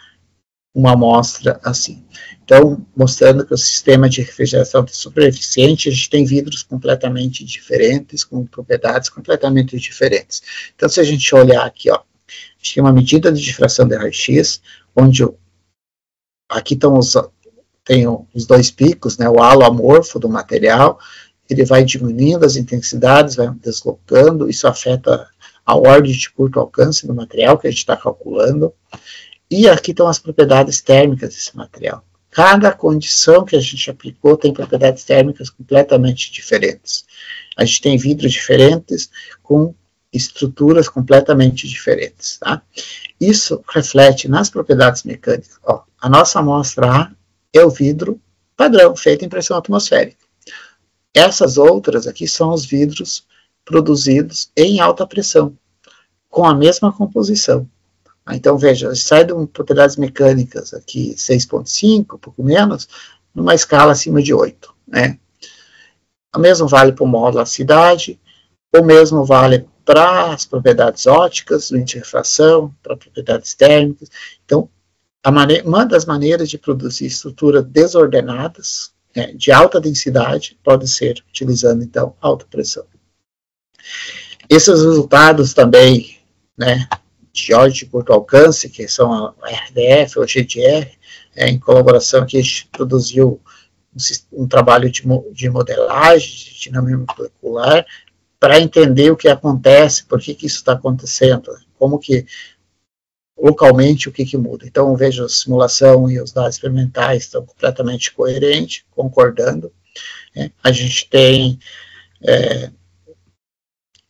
S2: uma amostra assim. Então, mostrando que o sistema de refrigeração é super eficiente, a gente tem vidros completamente diferentes, com propriedades completamente diferentes. Então, se a gente olhar aqui, ó, tem uma medida de difração de raio-x, onde aqui estão os, tem os dois picos, né, o halo amorfo do material, ele vai diminuindo as intensidades, vai deslocando, isso afeta a ordem de curto alcance do material que a gente está calculando, e aqui estão as propriedades térmicas desse material. Cada condição que a gente aplicou tem propriedades térmicas completamente diferentes. A gente tem vidros diferentes com estruturas completamente diferentes, tá? isso reflete nas propriedades mecânicas. Ó, a nossa amostra A é o vidro padrão, feito em pressão atmosférica. Essas outras aqui são os vidros produzidos em alta pressão, com a mesma composição. Então, veja, sai de propriedades mecânicas aqui 6,5, pouco menos, numa escala acima de 8. Né? O mesmo vale para o módulo acidade, o mesmo vale para as propriedades óticas, o índice de refração, para propriedades térmicas. Então, uma das maneiras de produzir estruturas desordenadas, né, de alta densidade, pode ser utilizando, então, alta pressão. Esses resultados também, né, de ódio de curto alcance, que são a RDF ou GDR, é, em colaboração que a gente produziu um, um trabalho de, de, modelagem, de dinamismo molecular, para entender o que acontece, por que, que isso está acontecendo, como que localmente o que, que muda. Então, vejo a simulação e os dados experimentais estão completamente coerentes, concordando. Né? A gente tem é,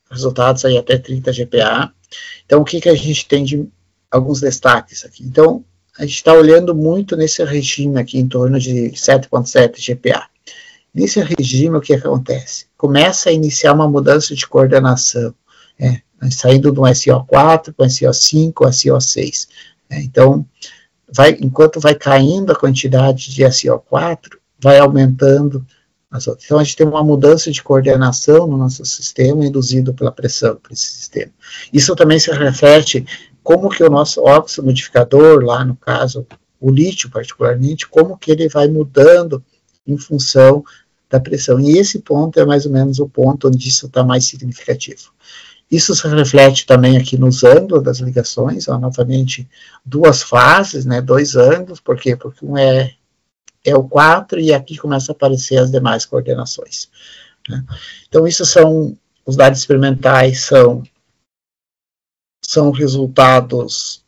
S2: resultados aí até 30 GPa. Então, o que, que a gente tem de alguns destaques aqui? Então, a gente está olhando muito nesse regime aqui, em torno de 7.7 GPa. Nesse regime, o que acontece? Começa a iniciar uma mudança de coordenação, é, saindo do SO4 para o SO5, SO6. É, então, vai, enquanto vai caindo a quantidade de SO4, vai aumentando as outras. Então, a gente tem uma mudança de coordenação no nosso sistema, induzido pela pressão para esse sistema. Isso também se reflete como que o nosso óxido modificador, lá no caso, o lítio particularmente, como que ele vai mudando em função da pressão. E esse ponto é mais ou menos o ponto onde isso está mais significativo. Isso se reflete também aqui nos ângulos das ligações, ó, novamente, duas fases, né, dois ângulos, por quê? Porque um é é o 4 e aqui começa a aparecer as demais coordenações. Né? Então, isso são, os dados experimentais são, são resultados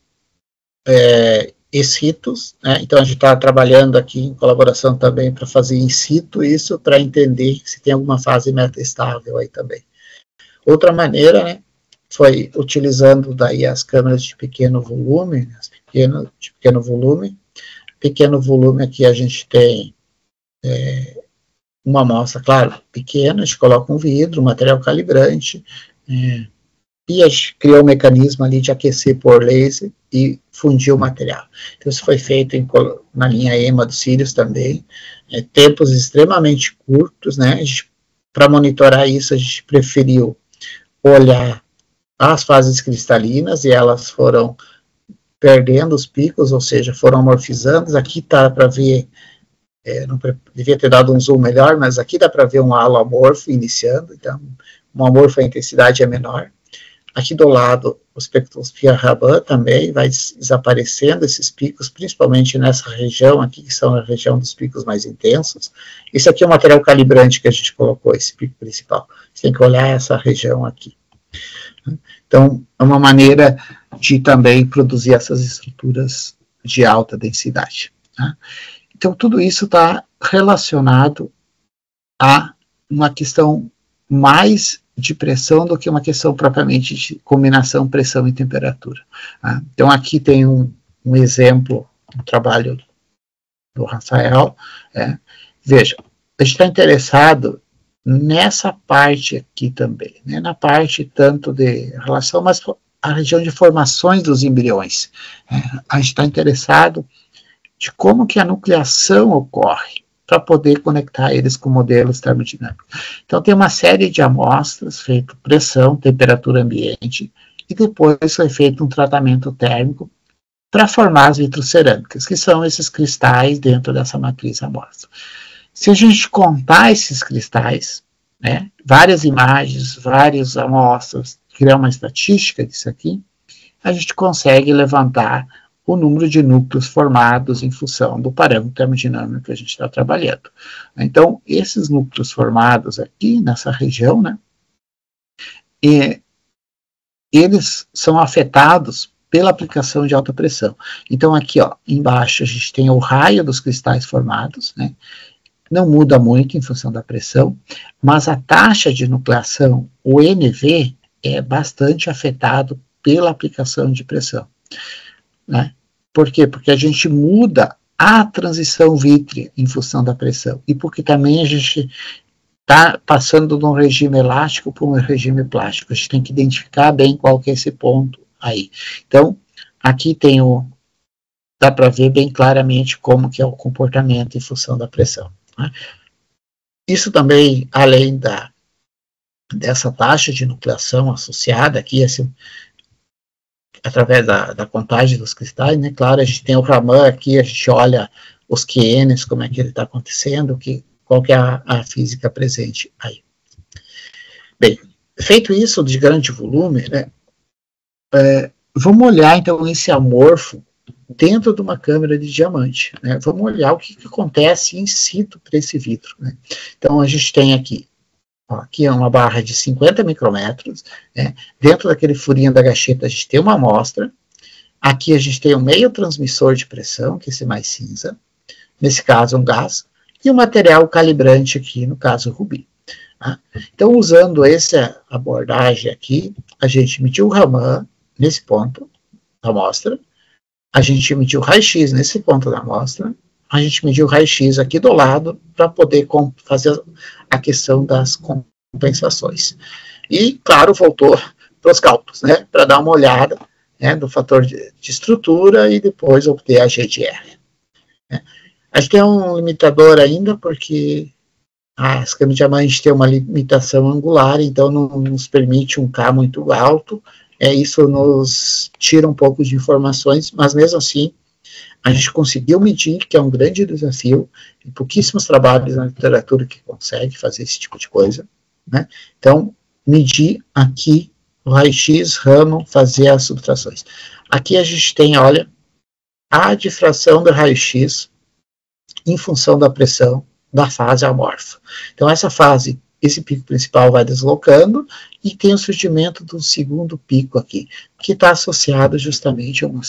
S2: é, ex-sitos, né? então a gente está trabalhando aqui em colaboração também para fazer in situ isso, para entender se tem alguma fase metastável aí também. Outra maneira, né, foi utilizando daí as câmeras de pequeno volume, as pequeno, de pequeno volume, pequeno volume aqui a gente tem é, uma amostra, claro, pequena, a gente coloca um vidro, um material calibrante, é, gente criou um mecanismo ali de aquecer por laser e fundir o material. Então, isso foi feito em, na linha EMA do Sirius também, é, tempos extremamente curtos, né, para monitorar isso, a gente preferiu olhar as fases cristalinas, e elas foram perdendo os picos, ou seja, foram amorfizando. Aqui está para ver, é, não devia ter dado um zoom melhor, mas aqui dá para ver um halo amorfo iniciando, então, um amorfo a intensidade é menor. Aqui do lado, o espectroscopia Raban também vai desaparecendo esses picos, principalmente nessa região aqui, que são a região dos picos mais intensos. Esse aqui é o material calibrante que a gente colocou, esse pico principal. Você tem que olhar essa região aqui. Então, é uma maneira de também produzir essas estruturas de alta densidade. Tá? Então, tudo isso está relacionado a uma questão mais de pressão do que uma questão propriamente de combinação pressão e temperatura. Tá? Então, aqui tem um, um, exemplo, um trabalho do Rafael. É. Veja, a gente está interessado nessa parte aqui também, né? na parte tanto de relação, mas a região de formações dos embriões. É, a gente está interessado de como que a nucleação ocorre para poder conectar eles com modelos termodinâmicos. Então tem uma série de amostras feito pressão, temperatura ambiente e depois foi feito um tratamento térmico para formar as vitrocerâmicas, que são esses cristais dentro dessa matriz amostra. Se a gente contar esses cristais, né, várias imagens, várias amostras, criar uma estatística disso aqui, a gente consegue levantar o número de núcleos formados em função do parâmetro termodinâmico que a gente está trabalhando. Então, esses núcleos formados aqui nessa região, né, eles são afetados pela aplicação de alta pressão. Então, aqui, ó, embaixo a gente tem o raio dos cristais formados, né, não muda muito em função da pressão, mas a taxa de nucleação, o NV, é bastante afetado pela aplicação de pressão. Né? Por quê? Porque a gente muda a transição vítrea em função da pressão e porque também a gente está passando de um regime elástico para um regime plástico. A gente tem que identificar bem qual que é esse ponto aí. Então, aqui tem o dá para ver bem claramente como que é o comportamento em função da pressão. Né? Isso também, além da dessa taxa de nucleação associada aqui, esse, através da, da, contagem dos cristais, né? Claro, a gente tem o Raman aqui, a gente olha os QNs, como é que ele está acontecendo, que, qual que é a, a, física presente aí. Bem, feito isso de grande volume, né? É, vamos olhar então esse amorfo dentro de uma câmera de diamante. Né? Vamos olhar o que, que acontece in situ para esse vidro. Né? Então, a gente tem aqui, aqui é uma barra de 50 micrômetros, né? dentro daquele furinho da gacheta a gente tem uma amostra, aqui a gente tem um meio transmissor de pressão, que é esse mais cinza, nesse caso um gás, e o um material calibrante aqui, no caso rubi. Tá? Então, usando essa abordagem aqui, a gente mediu o Raman nesse ponto da amostra, a gente mediu raio-x nesse ponto da amostra, a gente mediu raio-x aqui do lado para poder fazer a questão das compensações. E, claro, voltou para os cálculos, né, para dar uma olhada né, do fator de, de, estrutura e depois obter a GDR. Né. A gente tem um limitador ainda, porque as câmeras de diamante têm uma limitação angular, então não nos permite um K muito alto, é, isso nos tira um pouco de informações, mas mesmo assim, a gente conseguiu medir, que é um grande desafio, tem pouquíssimos trabalhos na literatura que consegue fazer esse tipo de coisa, né? Então, medir aqui o raio-x, ramo, fazer as subtrações. Aqui a gente tem, olha, a difração do raio-x em função da pressão da fase amorfa. Então, essa fase esse pico principal vai deslocando e tem o surgimento do segundo pico aqui, que está associado justamente a uma,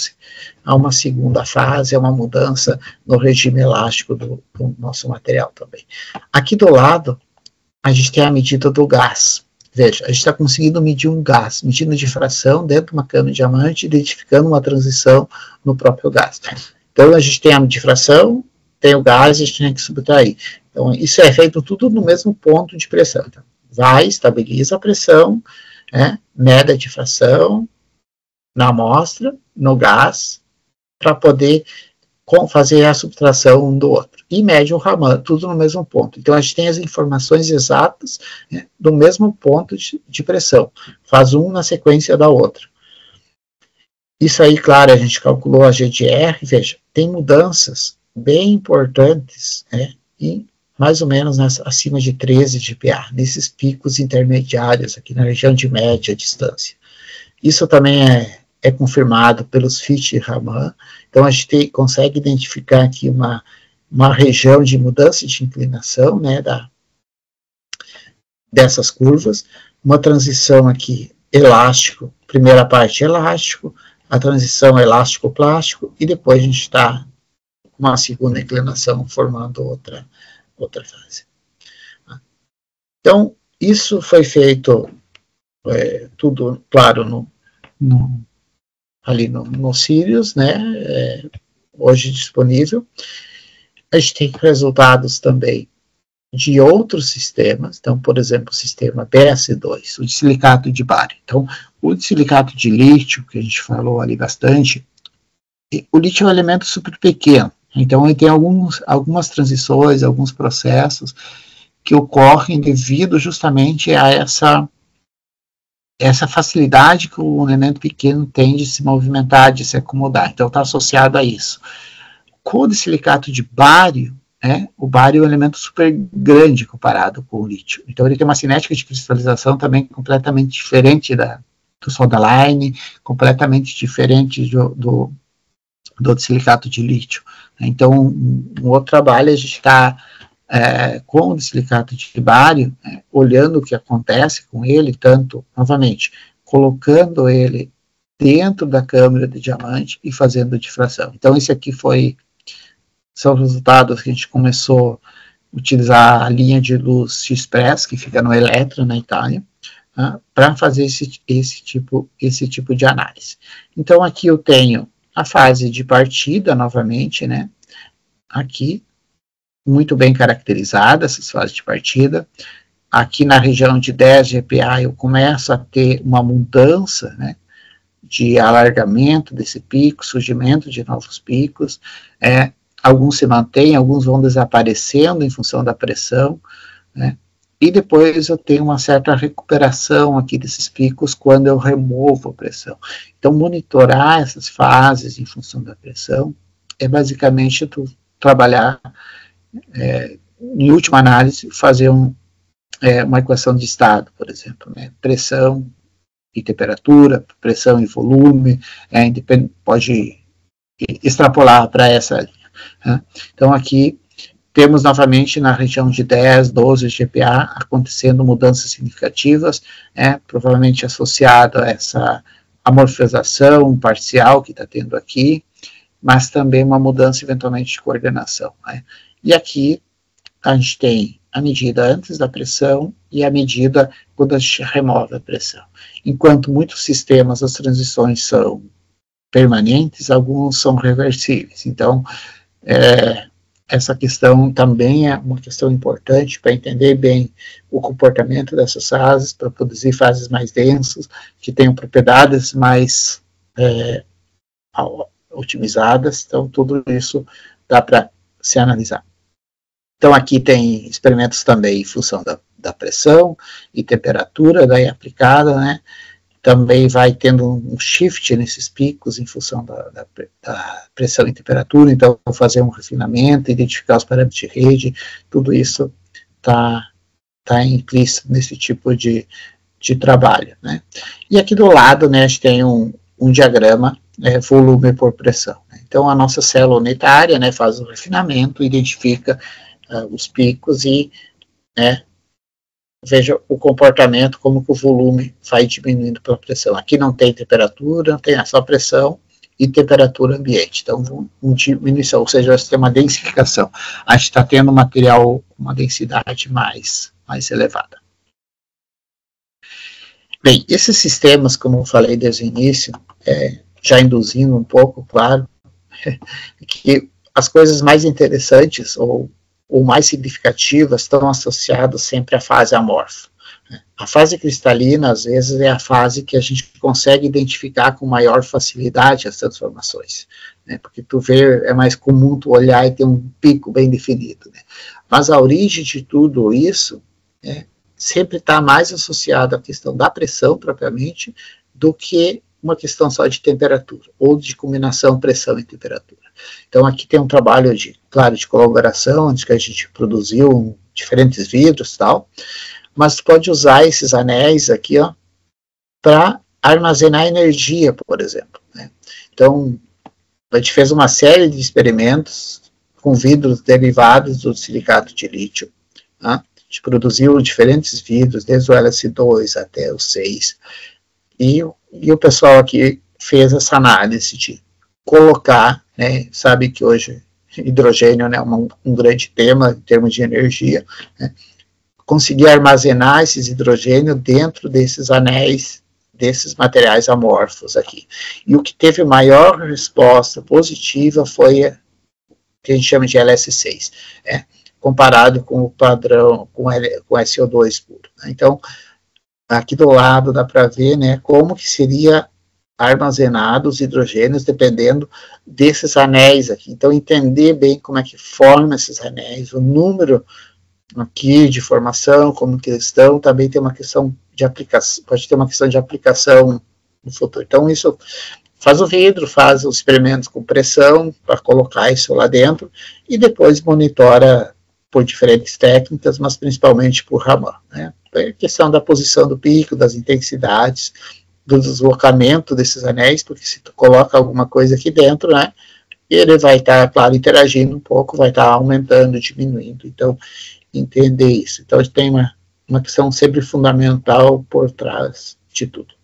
S2: a uma, segunda fase, a uma mudança no regime elástico do, do nosso material também. Aqui do lado, a gente tem a medida do gás. Veja, a gente está conseguindo medir um gás, medindo difração dentro de uma câmara de diamante, identificando uma transição no próprio gás. Então, a gente tem a difração, tem o gás, a gente tem que subtrair. Então, isso é feito tudo no mesmo ponto de pressão. Então, vai, estabiliza a pressão, né, mede a difração na amostra, no gás, para poder fazer a subtração um do outro. E mede o Raman, tudo no mesmo ponto. Então, a gente tem as informações exatas né, do mesmo ponto de, de pressão. Faz um na sequência da outra. Isso aí, claro, a gente calculou a GDR, veja, tem mudanças bem importantes, né, e mais ou menos acima de 13 de PA, nesses picos intermediários aqui na região de média distância. Isso também é, é confirmado pelos FIT Raman, então a gente consegue identificar aqui uma, uma região de mudança de inclinação, né, da, dessas curvas, uma transição aqui elástico, primeira parte elástico, a transição elástico-plástico, e depois a gente está com uma segunda inclinação formando outra outra fase. Então, isso foi feito é, tudo, claro, no, no, ali no, no Sirius, né, é, hoje disponível. A gente tem resultados também de outros sistemas, então, por exemplo, o sistema BS2, o silicato de bário. Então, o silicato de lítio, que a gente falou ali bastante, o lítio é um elemento super pequeno, então, ele tem alguns, algumas transições, alguns processos que ocorrem devido justamente a essa, essa facilidade que o elemento pequeno tem de se movimentar, de se acomodar. Então, está associado a isso. Com o silicato de bário, né, o bário é um elemento super grande comparado com o lítio. Então, ele tem uma cinética de cristalização também completamente diferente da, do soda line, completamente diferente do, do, do silicato de lítio. Então, um, outro trabalho, a gente está é, com o silicato de bário, é, olhando o que acontece com ele, tanto, novamente, colocando ele dentro da câmara de diamante e fazendo difração. Então, esse aqui foi, são os resultados que a gente começou a utilizar a linha de luz X-Press, que fica no Eletro, na Itália, uh, para fazer esse, esse, tipo, esse tipo de análise. Então, aqui eu tenho a fase de partida, novamente, né? Aqui, muito bem caracterizada, essas fases de partida. Aqui na região de 10 GPA, eu começo a ter uma mudança, né? de alargamento desse pico, surgimento de novos picos. É, alguns se mantêm, alguns vão desaparecendo em função da pressão, né? E depois eu tenho uma certa recuperação aqui desses picos quando eu removo a pressão. Então, monitorar essas fases em função da pressão é basicamente tu trabalhar, é, em última análise, fazer um, é, uma equação de estado, por exemplo, né? pressão e temperatura, pressão e volume, é, pode extrapolar para essa linha. Né? Então, aqui temos novamente na região de 10, 12 GPA acontecendo mudanças significativas, é, provavelmente associado a essa amorfização parcial que está tendo aqui, mas também uma mudança eventualmente de coordenação. Né? E aqui a gente tem a medida antes da pressão e a medida quando a gente remove a pressão. Enquanto muitos sistemas as transições são permanentes, alguns são reversíveis. Então, é, essa questão também é uma questão importante para entender bem o comportamento dessas fases, para produzir fases mais densas, que tenham propriedades mais é, otimizadas. Então, tudo isso dá para se analisar. Então, aqui tem experimentos também em função da, da pressão e temperatura daí aplicada, né? Também vai tendo um shift nesses picos em função da, da, da pressão e temperatura, então fazer um refinamento, identificar os parâmetros de rede, tudo isso está tá implícito nesse tipo de, de trabalho, né? E aqui do lado, né, a gente tem um, um diagrama é, volume por pressão. Né? Então, a nossa célula unitária né, faz o refinamento, identifica uh, os picos e né, veja o comportamento, como que o volume vai diminuindo pela pressão. Aqui não tem temperatura, tem só pressão e temperatura ambiente. Então, um diminuição, ou seja, você tem uma densificação. A gente está tendo material com uma densidade mais, mais elevada. Bem, esses sistemas, como eu falei desde o início, é, já induzindo um pouco, claro, [laughs] que as coisas mais interessantes ou ou mais significativas estão associadas sempre à fase amorfa. A fase cristalina, às vezes, é a fase que a gente consegue identificar com maior facilidade as transformações, né? porque tu vê, é mais comum tu olhar e ter um pico bem definido. Né? Mas a origem de tudo isso né, sempre está mais associada à questão da pressão, propriamente, do que uma questão só de temperatura, ou de combinação pressão e temperatura. Então aqui tem um trabalho de, claro, de colaboração, onde que a gente produziu diferentes vidros tal, mas pode usar esses anéis aqui, ó, para armazenar energia, por exemplo. Né? Então, a gente fez uma série de experimentos com vidros derivados do silicato de lítio. Tá? A gente produziu diferentes vidros, desde o LS2 até o 6. E, e o pessoal aqui fez essa análise de colocar, né, sabe que hoje hidrogênio né, é um, um grande tema em termos de energia, né, conseguir armazenar esses hidrogênio dentro desses anéis, desses materiais amorfos aqui. E o que teve maior resposta positiva foi o que a gente chama de LS6, né, comparado com o padrão, com, L, com SO2 puro. Né. Então, aqui do lado dá para ver né, como que seria armazenados hidrogênios dependendo desses anéis aqui. Então, entender bem como é que forma esses anéis, o número aqui de formação, como que eles estão, também tem uma questão de aplicação, pode ter uma questão de aplicação no futuro. Então, isso faz o vidro, faz os experimentos com pressão para colocar isso lá dentro e depois monitora por diferentes técnicas, mas principalmente por Raman. Né? É questão da posição do pico, das intensidades, do deslocamento desses anéis, porque se tu coloca alguma coisa aqui dentro, né, ele vai estar, tá, claro, interagindo um pouco, vai estar tá aumentando, diminuindo. Então, entender isso. Então, tem uma, uma questão sempre fundamental por trás de tudo.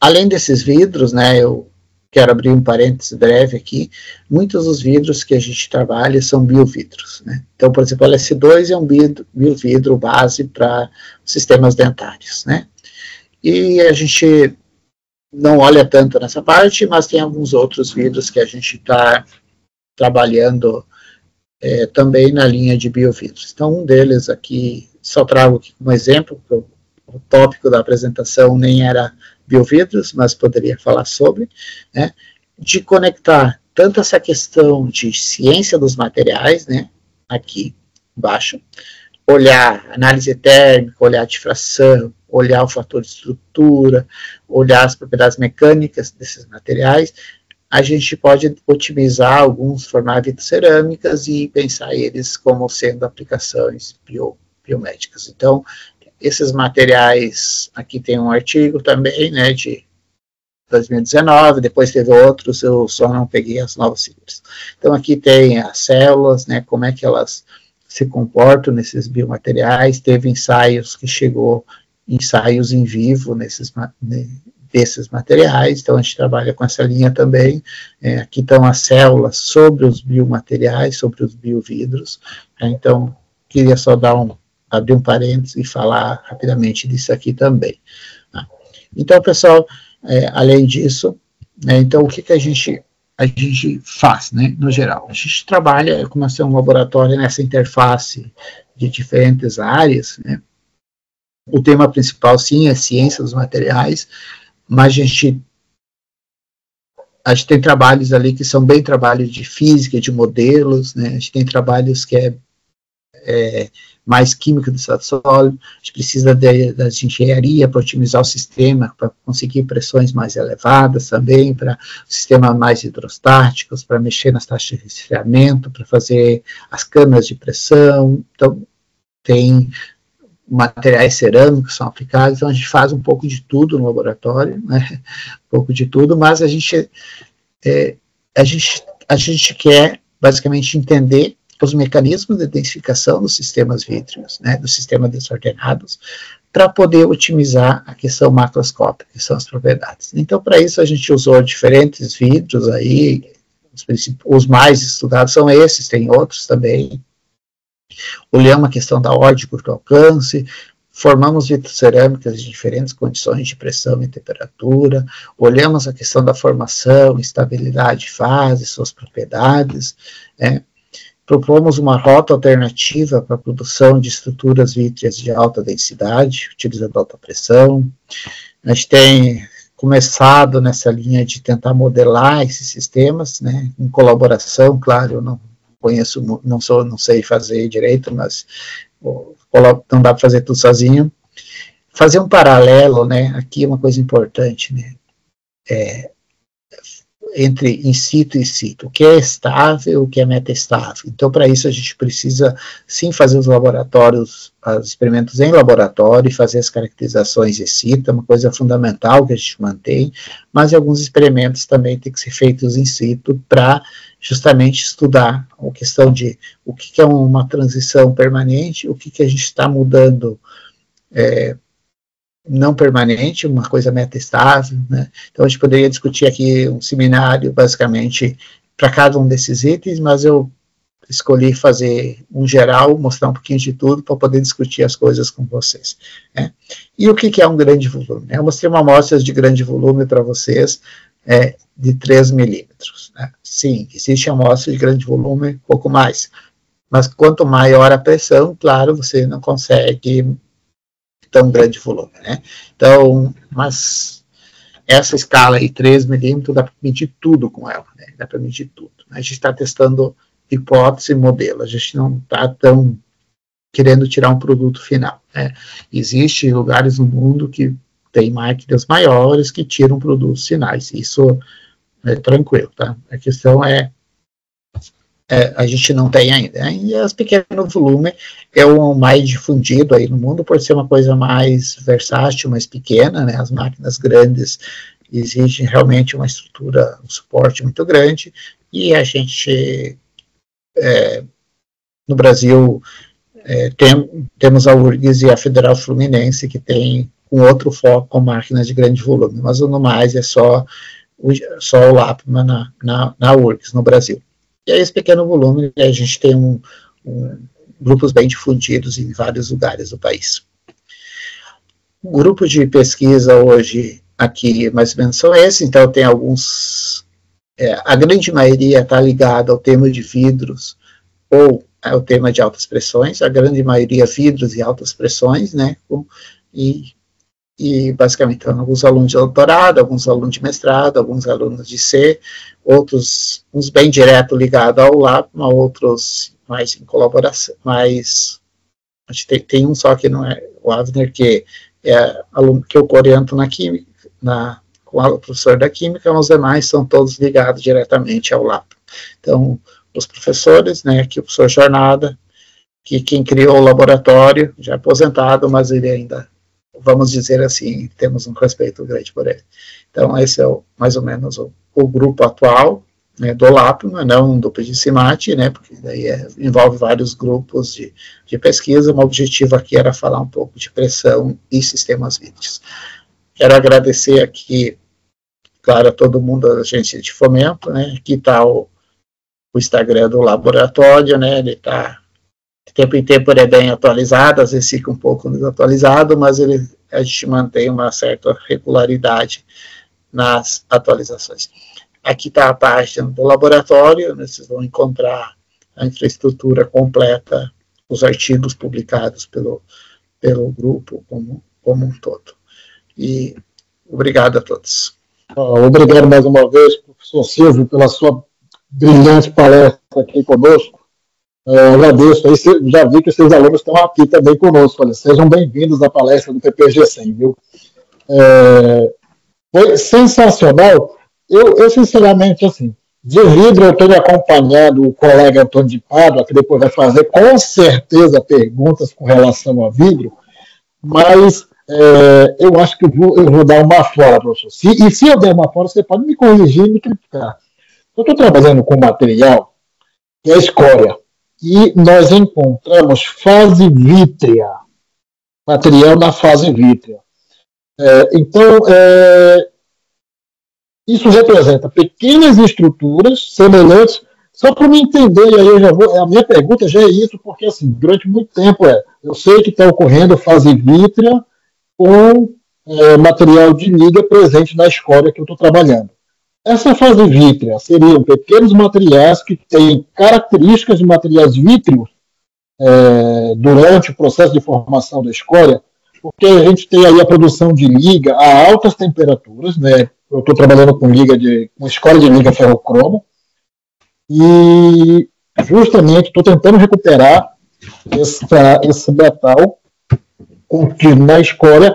S2: Além desses vidros, né, eu quero abrir um parênteses breve aqui, muitos dos vidros que a gente trabalha são biovidros. Né? Então, por exemplo, o LS2 é um biovidro base para sistemas dentários. Né? E a gente não olha tanto nessa parte, mas tem alguns outros vidros que a gente está trabalhando é, também na linha de biovidros. Então, um deles aqui, só trago aqui como exemplo, porque o tópico da apresentação nem era biovidros, mas poderia falar sobre, né, de conectar tanto essa questão de ciência dos materiais, né, aqui embaixo, olhar análise térmica, olhar difração, olhar o fator de estrutura, olhar as propriedades mecânicas desses materiais, a gente pode otimizar alguns, formar cerâmicas e pensar eles como sendo aplicações bio, biomédicas. Então, esses materiais, aqui tem um artigo também, né, de 2019, depois teve outros, eu só não peguei as novas siglas. Então aqui tem as células, né, como é que elas se comportam nesses biomateriais, teve ensaios que chegou, ensaios em vivo nesses, desses materiais, então a gente trabalha com essa linha também, é, aqui estão as células sobre os biomateriais, sobre os biovidros, né, então queria só dar um, abrir um parênteses e falar rapidamente disso aqui também. Tá? Então, pessoal, é, além disso, né, então o que, que a gente a gente faz, né, no geral? A gente trabalha como ser um laboratório nessa interface de diferentes áreas, né? O tema principal, sim, é ciência dos materiais, mas a gente a gente tem trabalhos ali que são bem trabalhos de física, de modelos, né? A gente tem trabalhos que é, é mais química do estado sólido, a gente precisa de, de engenharia para otimizar o sistema, para conseguir pressões mais elevadas também, para sistemas mais hidrostáticos, para mexer nas taxas de resfriamento, para fazer as câmeras de pressão, então tem materiais cerâmicos são aplicados, então a gente faz um pouco de tudo no laboratório, né? um pouco de tudo, mas a gente, é, a gente, a gente quer basicamente entender os mecanismos de densificação dos sistemas vítreos, né, dos sistemas desordenados, para poder otimizar a questão macroscópica, que são as propriedades. Então, para isso, a gente usou diferentes vidros aí, os, os mais estudados são esses, tem outros também. Olhamos a questão da ordem de curto alcance, formamos vitrocerâmicas de diferentes condições de pressão e temperatura, olhamos a questão da formação, estabilidade de fase, suas propriedades, né, propomos uma rota alternativa para a produção de estruturas vítreas de alta densidade, utilizando alta pressão. A gente tem começado nessa linha de tentar modelar esses sistemas, né, em colaboração, claro, eu não conheço, não sou, não sei fazer direito, mas não dá para fazer tudo sozinho. Fazer um paralelo, né, aqui é uma coisa importante, né, é, entre in situ e situ, o que é estável, o que é metaestável. Então, para isso, a gente precisa sim fazer os laboratórios, os experimentos em laboratório e fazer as caracterizações in situ, é uma coisa fundamental que a gente mantém, mas alguns experimentos também têm que ser feitos in situ para justamente estudar a questão de o que, que é uma transição permanente, o que, que a gente está mudando é, não permanente, uma coisa metastável, né? Então a gente poderia discutir aqui um seminário basicamente para cada um desses itens, mas eu escolhi fazer um geral, mostrar um pouquinho de tudo para poder discutir as coisas com vocês. Né? E o que, que, é um grande volume? Eu mostrei uma amostra de grande volume para vocês, é, de 3 milímetros. Né? Sim, existe amostra de grande volume, um pouco mais, mas quanto maior a pressão, claro, você não consegue tão grande volume, né? Então, mas essa escala aí, 3 milímetros, dá para medir tudo com ela, né? Dá para medir tudo. A gente está testando hipótese e modelo, a gente não está tão querendo tirar um produto final, né? Existem lugares no mundo que tem máquinas maiores que tiram produtos finais, isso é tranquilo, tá? A questão é é, a gente não tem ainda. Né? E as pequeno volume é o mais difundido aí no mundo por ser uma coisa mais versátil, mais pequena, né? As máquinas grandes exigem realmente uma estrutura, um suporte muito grande e a gente é, no Brasil é, tem, temos a URGS e a Federal Fluminense que tem um outro foco com máquinas de grande volume, mas no mais é só só o LAPMA na, na, na URGS, no Brasil. E aí esse pequeno volume, a gente tem um, um, grupos bem difundidos em vários lugares do país. O grupo de pesquisa hoje aqui, mais ou menos, são esses, então tem alguns, é, a grande maioria está ligada ao tema de vidros ou ao tema de altas pressões, a grande maioria vidros e altas pressões, né, e e basicamente alguns alunos de doutorado, alguns alunos de mestrado, alguns alunos de C, outros, uns bem direto ligados ao LAPMA, outros mais em colaboração, mais, acho que tem, tem um só que não é o Avner, que é aluno que eu oriento na química, na, com o professor da química, os demais são todos ligados diretamente ao LAPMA. Então, os professores, né, aqui o professor Jornada, que quem criou o laboratório, já aposentado, mas ele ainda vamos dizer assim, temos um respeito grande por ele. Então, esse é o, mais ou menos o, o grupo atual né, do LAPMA, não do PGCIMAT, né, porque daí é, envolve vários grupos de, de pesquisa. O objetivo aqui era falar um pouco de pressão e sistemas vídeos. Quero agradecer aqui, claro, a todo mundo, a gente de fomento, né, aqui está o, o Instagram do laboratório, né, ele está de tempo em tempo ele é bem atualizado, às vezes fica um pouco desatualizado, mas ele, a gente mantém uma certa regularidade nas atualizações. Aqui está a página do laboratório, né, vocês vão encontrar a infraestrutura completa, os artigos publicados pelo, pelo grupo como, como um todo. E obrigado a todos.
S1: Obrigado mais uma vez, professor Silvio, pela sua brilhante palestra aqui conosco. É, agradeço. Aí, já vi que os seus alunos estão aqui também conosco. Olha, sejam bem-vindos à palestra do PPG 100, viu? É, foi sensacional. Eu, eu, sinceramente, assim, de vidro eu tenho acompanhado o colega Antônio de Pádua, que depois vai fazer com certeza perguntas com relação a vidro, mas é, eu acho que eu vou, eu vou dar uma fora, professor. Se, e se eu der uma fora, você pode me corrigir e me criticar. Eu estou trabalhando com material que é escória e nós encontramos fase vítrea, material na fase vítrea. É, então, é, isso representa pequenas estruturas semelhantes, só para me entender, aí eu já vou, a minha pergunta já é isso, porque assim, durante muito tempo é, eu sei que está ocorrendo fase vítrea com é, material de liga presente na escória que eu estou trabalhando. Essa fase vítrea seriam pequenos materiais que têm características de materiais vítreos é, durante o processo de formação da escória, porque a gente tem aí a produção de liga a altas temperaturas, né? Eu estou trabalhando com liga de com escória de liga ferrocromo e justamente estou tentando recuperar essa, esse metal contido na escória,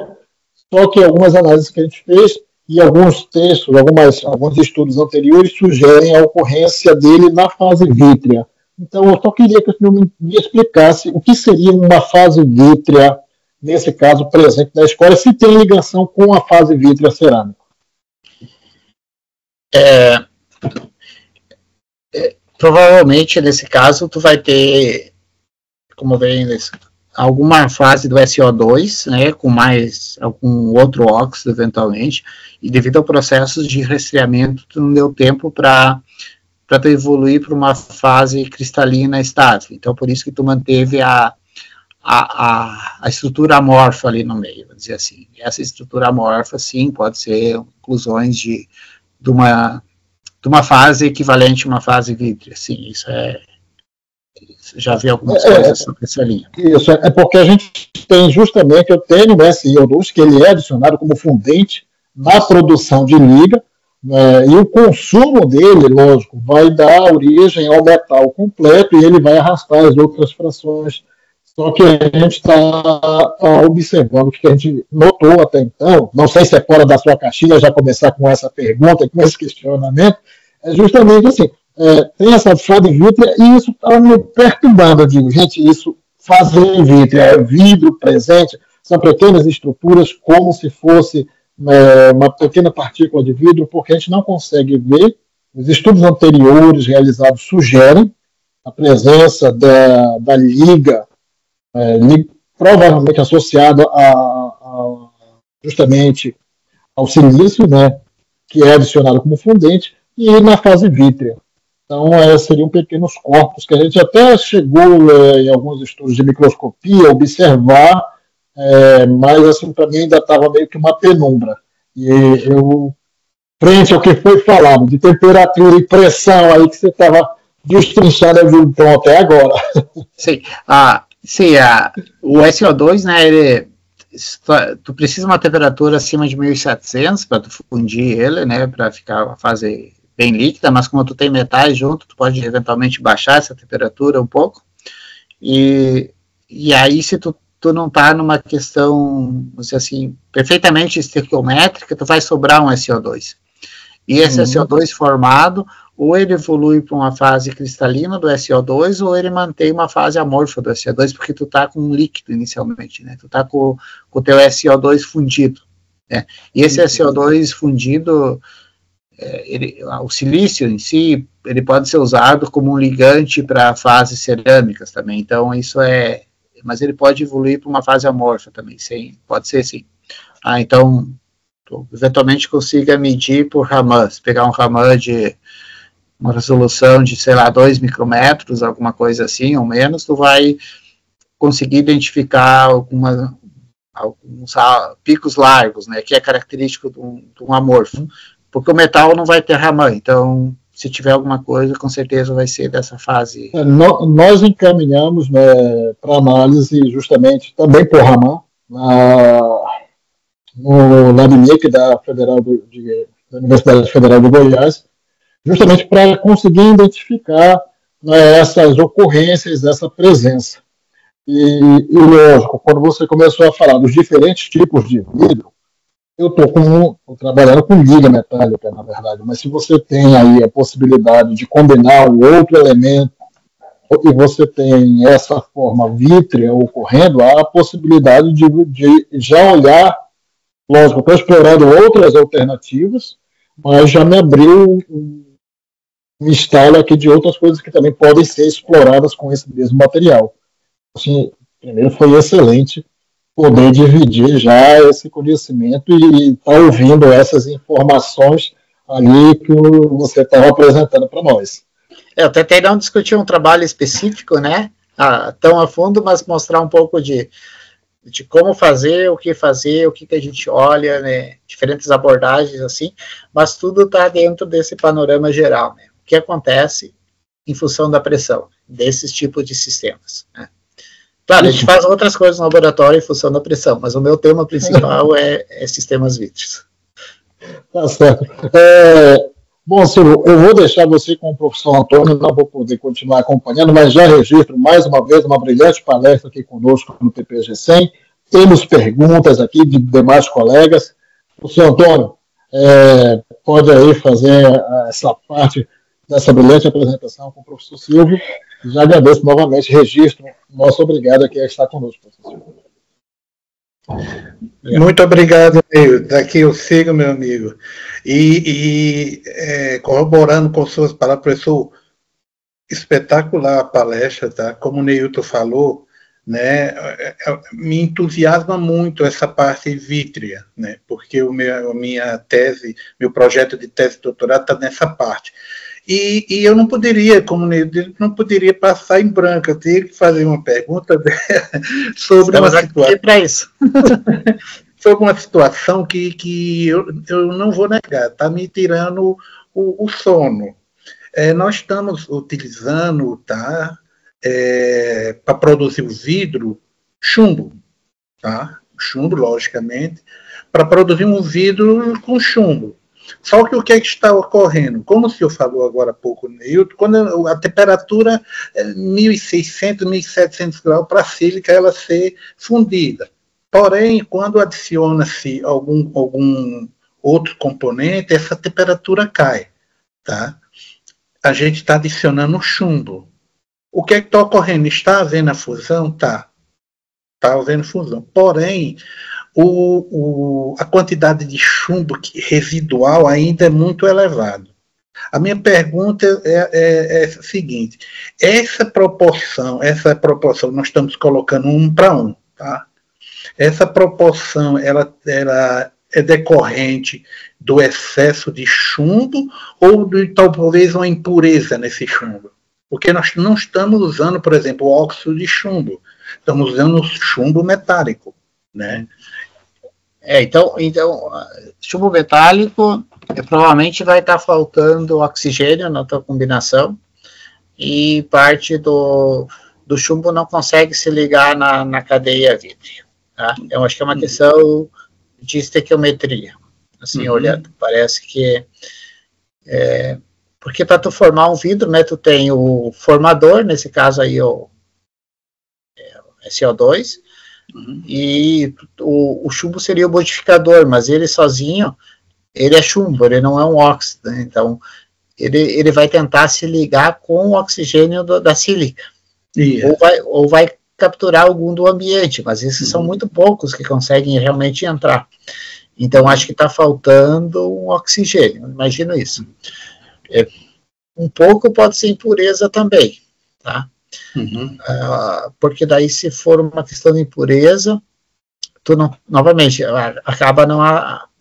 S1: só que algumas análises que a gente fez e alguns textos, algumas, alguns estudos anteriores sugerem a ocorrência dele na fase vítrea. Então, eu só queria que o senhor me, explicasse o que seria uma fase vítrea, nesse caso presente na escola, se tem ligação com a fase vítrea cerâmica.
S2: É, é, provavelmente, nesse caso, tu vai ter, como vem nesse alguma fase do SO2, né, com mais algum outro óxido eventualmente, e devido ao processo de resfriamento, tu não deu tempo para para tu evoluir para uma fase cristalina estável. Então, por isso que tu manteve a, a, a, a, estrutura amorfa ali no meio, vamos dizer assim. Essa estrutura amorfa, sim, pode ser inclusões de, de, uma, de uma fase equivalente a uma fase vítrea, sim, isso é, já vi algumas é, coisas sobre essa linha.
S1: Isso, é porque a gente tem justamente, eu tenho o SIO2, que ele é adicionado como fundente na produção de liga, né, e o consumo dele, lógico, vai dar origem ao metal completo e ele vai arrastar as outras frações. Só que a gente está tá observando que a gente notou até então, não sei se é fora da sua caixinha já começar com essa pergunta, com esse questionamento, é justamente assim, é, tem essa fase vítrea e isso está me perturbando. Eu digo, gente, isso fazer vítrea, é vidro presente, são pequenas estruturas como se fosse é, uma pequena partícula de vidro, porque a gente não consegue ver. Os estudos anteriores realizados sugerem a presença da, da liga, é, liga provavelmente associada a, a, justamente ao silício, né, que é adicionado como fundente, e na fase vítrea. Então, é, seriam pequenos corpos que a gente até chegou é, em alguns estudos de microscopia a observar, é, mas assim, para mim ainda estava meio que uma penumbra. E eu, frente ao que foi falado, de temperatura e pressão aí que você estava destrinchando então até agora. [laughs]
S2: Sim, ah, sim ah, o SO2, né, ele, tu precisa uma temperatura acima de 1700 para fundir ele, né, para ficar a bem líquida, mas como tu tem metais junto, tu pode eventualmente baixar essa temperatura um pouco. E, e aí, se tu, tu não está numa questão, vamos dizer assim, perfeitamente estequiométrica, tu vai sobrar um SO2. E esse uhum. SO2 formado, ou ele evolui para uma fase cristalina do SO2, ou ele mantém uma fase amorfa do SO2, porque tu está com um líquido inicialmente, né? Tu está com, o teu SO2 fundido. Né? E esse uhum. SO2 fundido, ele, o silício em si, ele pode ser usado como um ligante para fases cerâmicas também. Então, isso é. Mas ele pode evoluir para uma fase amorfa também, sim, pode ser sim. Ah, então, tu eventualmente consiga medir por Raman, pegar um Raman de uma resolução de, sei lá, 2 micrômetros, alguma coisa assim, ou menos, tu vai conseguir identificar alguma, alguns picos largos, né, que é característico de um, de um amorfo porque o metal não vai ter Raman, então se tiver alguma coisa, com certeza vai ser dessa fase.
S1: É, nós encaminhamos né, para análise justamente também por Raman, na, no LabMIC da, Federal do, de, da Universidade Federal de Goiás, justamente para conseguir identificar né, essas ocorrências dessa presença. E, e, lógico, quando você começou a falar dos diferentes tipos de vidro, eu estou trabalhando com liga metálica, na verdade, mas se você tem aí a possibilidade de combinar o outro elemento e você tem essa forma vítrea ocorrendo, há a possibilidade de, de já olhar, lógico, estou explorando outras alternativas, mas já me abriu um, estalo aqui de outras coisas que também podem ser exploradas com esse mesmo material. Assim, primeiro foi excelente poder dividir já esse conhecimento e estar tá ouvindo essas informações ali que você estava apresentando para nós.
S2: É, eu tentei não discutir um trabalho específico, né, a, tão a fundo, mas mostrar um pouco de, de como fazer, o que fazer, o que, que a gente olha, né, diferentes abordagens assim, mas tudo está dentro desse panorama geral, né, o que acontece em função da pressão desses tipos de sistemas. Né. Claro, a gente faz outras coisas no laboratório em função da pressão, mas o meu tema principal é, é sistemas vítreos.
S1: Tá certo. É, bom, Silvio, eu vou deixar você com o professor Antônio, não vou poder continuar acompanhando, mas já registro mais uma vez uma brilhante palestra aqui conosco no PPG 100. Temos perguntas aqui de demais colegas. Professor Antônio, é, pode aí fazer essa parte dessa brilhante apresentação com o professor Silvio. Já agradeço novamente, registro. Nosso obrigado aqui a estar conosco, professor.
S3: Muito obrigado, Neil. Daqui eu sigo, meu amigo. E, e é, corroborando com suas palavras, professor, espetacular a palestra, tá? Como o Neilton falou, né, é, é, me entusiasma muito essa parte vítrea, né, porque o meu, a minha tese, meu projeto de tese de doutorado está nessa parte. E, e, eu não poderia, como não poderia passar em branco, eu teria que fazer uma pergunta [laughs] sobre Estamos uma situação. para isso. [laughs] sobre uma situação que, que eu, eu não vou negar, está me tirando o, o sono. É, nós estamos utilizando, tá, é, para produzir o vidro, chumbo, tá? Chumbo, logicamente, para produzir um vidro com chumbo. Só que o que, é que está ocorrendo? Como o senhor falou agora há pouco, Newton, quando a temperatura é 1.600, 1.700 graus para a sílica ela ser fundida. Porém, quando adiciona-se algum, algum outro componente, essa temperatura cai. Tá? A gente está adicionando chumbo. O que é que está ocorrendo? Está havendo a fusão? Tá. Está havendo fusão. Porém, o, o, a quantidade de chumbo residual ainda é muito elevada. A minha pergunta é, é, é, a seguinte: essa proporção, essa proporção, nós estamos colocando um para um, tá? Essa proporção, ela, ela é decorrente do excesso de chumbo ou de talvez uma impureza nesse chumbo? Porque nós não estamos usando, por exemplo, óxido de chumbo, estamos usando chumbo metálico, né?
S2: É, então, então, chumbo metálico é, provavelmente vai estar tá faltando oxigênio na tua combinação e parte do, do chumbo não consegue se ligar na, na cadeia vítrea. Tá? Eu acho que é uma uhum. questão de estequiometria. Assim, uhum. olhando, parece que é, porque para tu formar um vidro, né, tu tem o formador, nesse caso aí o é, SO2, uhum. e o, o, chumbo seria o modificador, mas ele sozinho, ele é chumbo, ele não é um óxido, né, então ele, ele vai tentar se ligar com o oxigênio do, da sílica, yeah. ou, vai, ou vai capturar algum do ambiente, mas esses uhum. são muito poucos que conseguem realmente entrar. Então, acho que está faltando um oxigênio, imagino isso. É, um pouco pode ser impureza também, tá? Uhum. Uh, porque daí, se for uma questão de impureza, tu não, novamente, acaba não,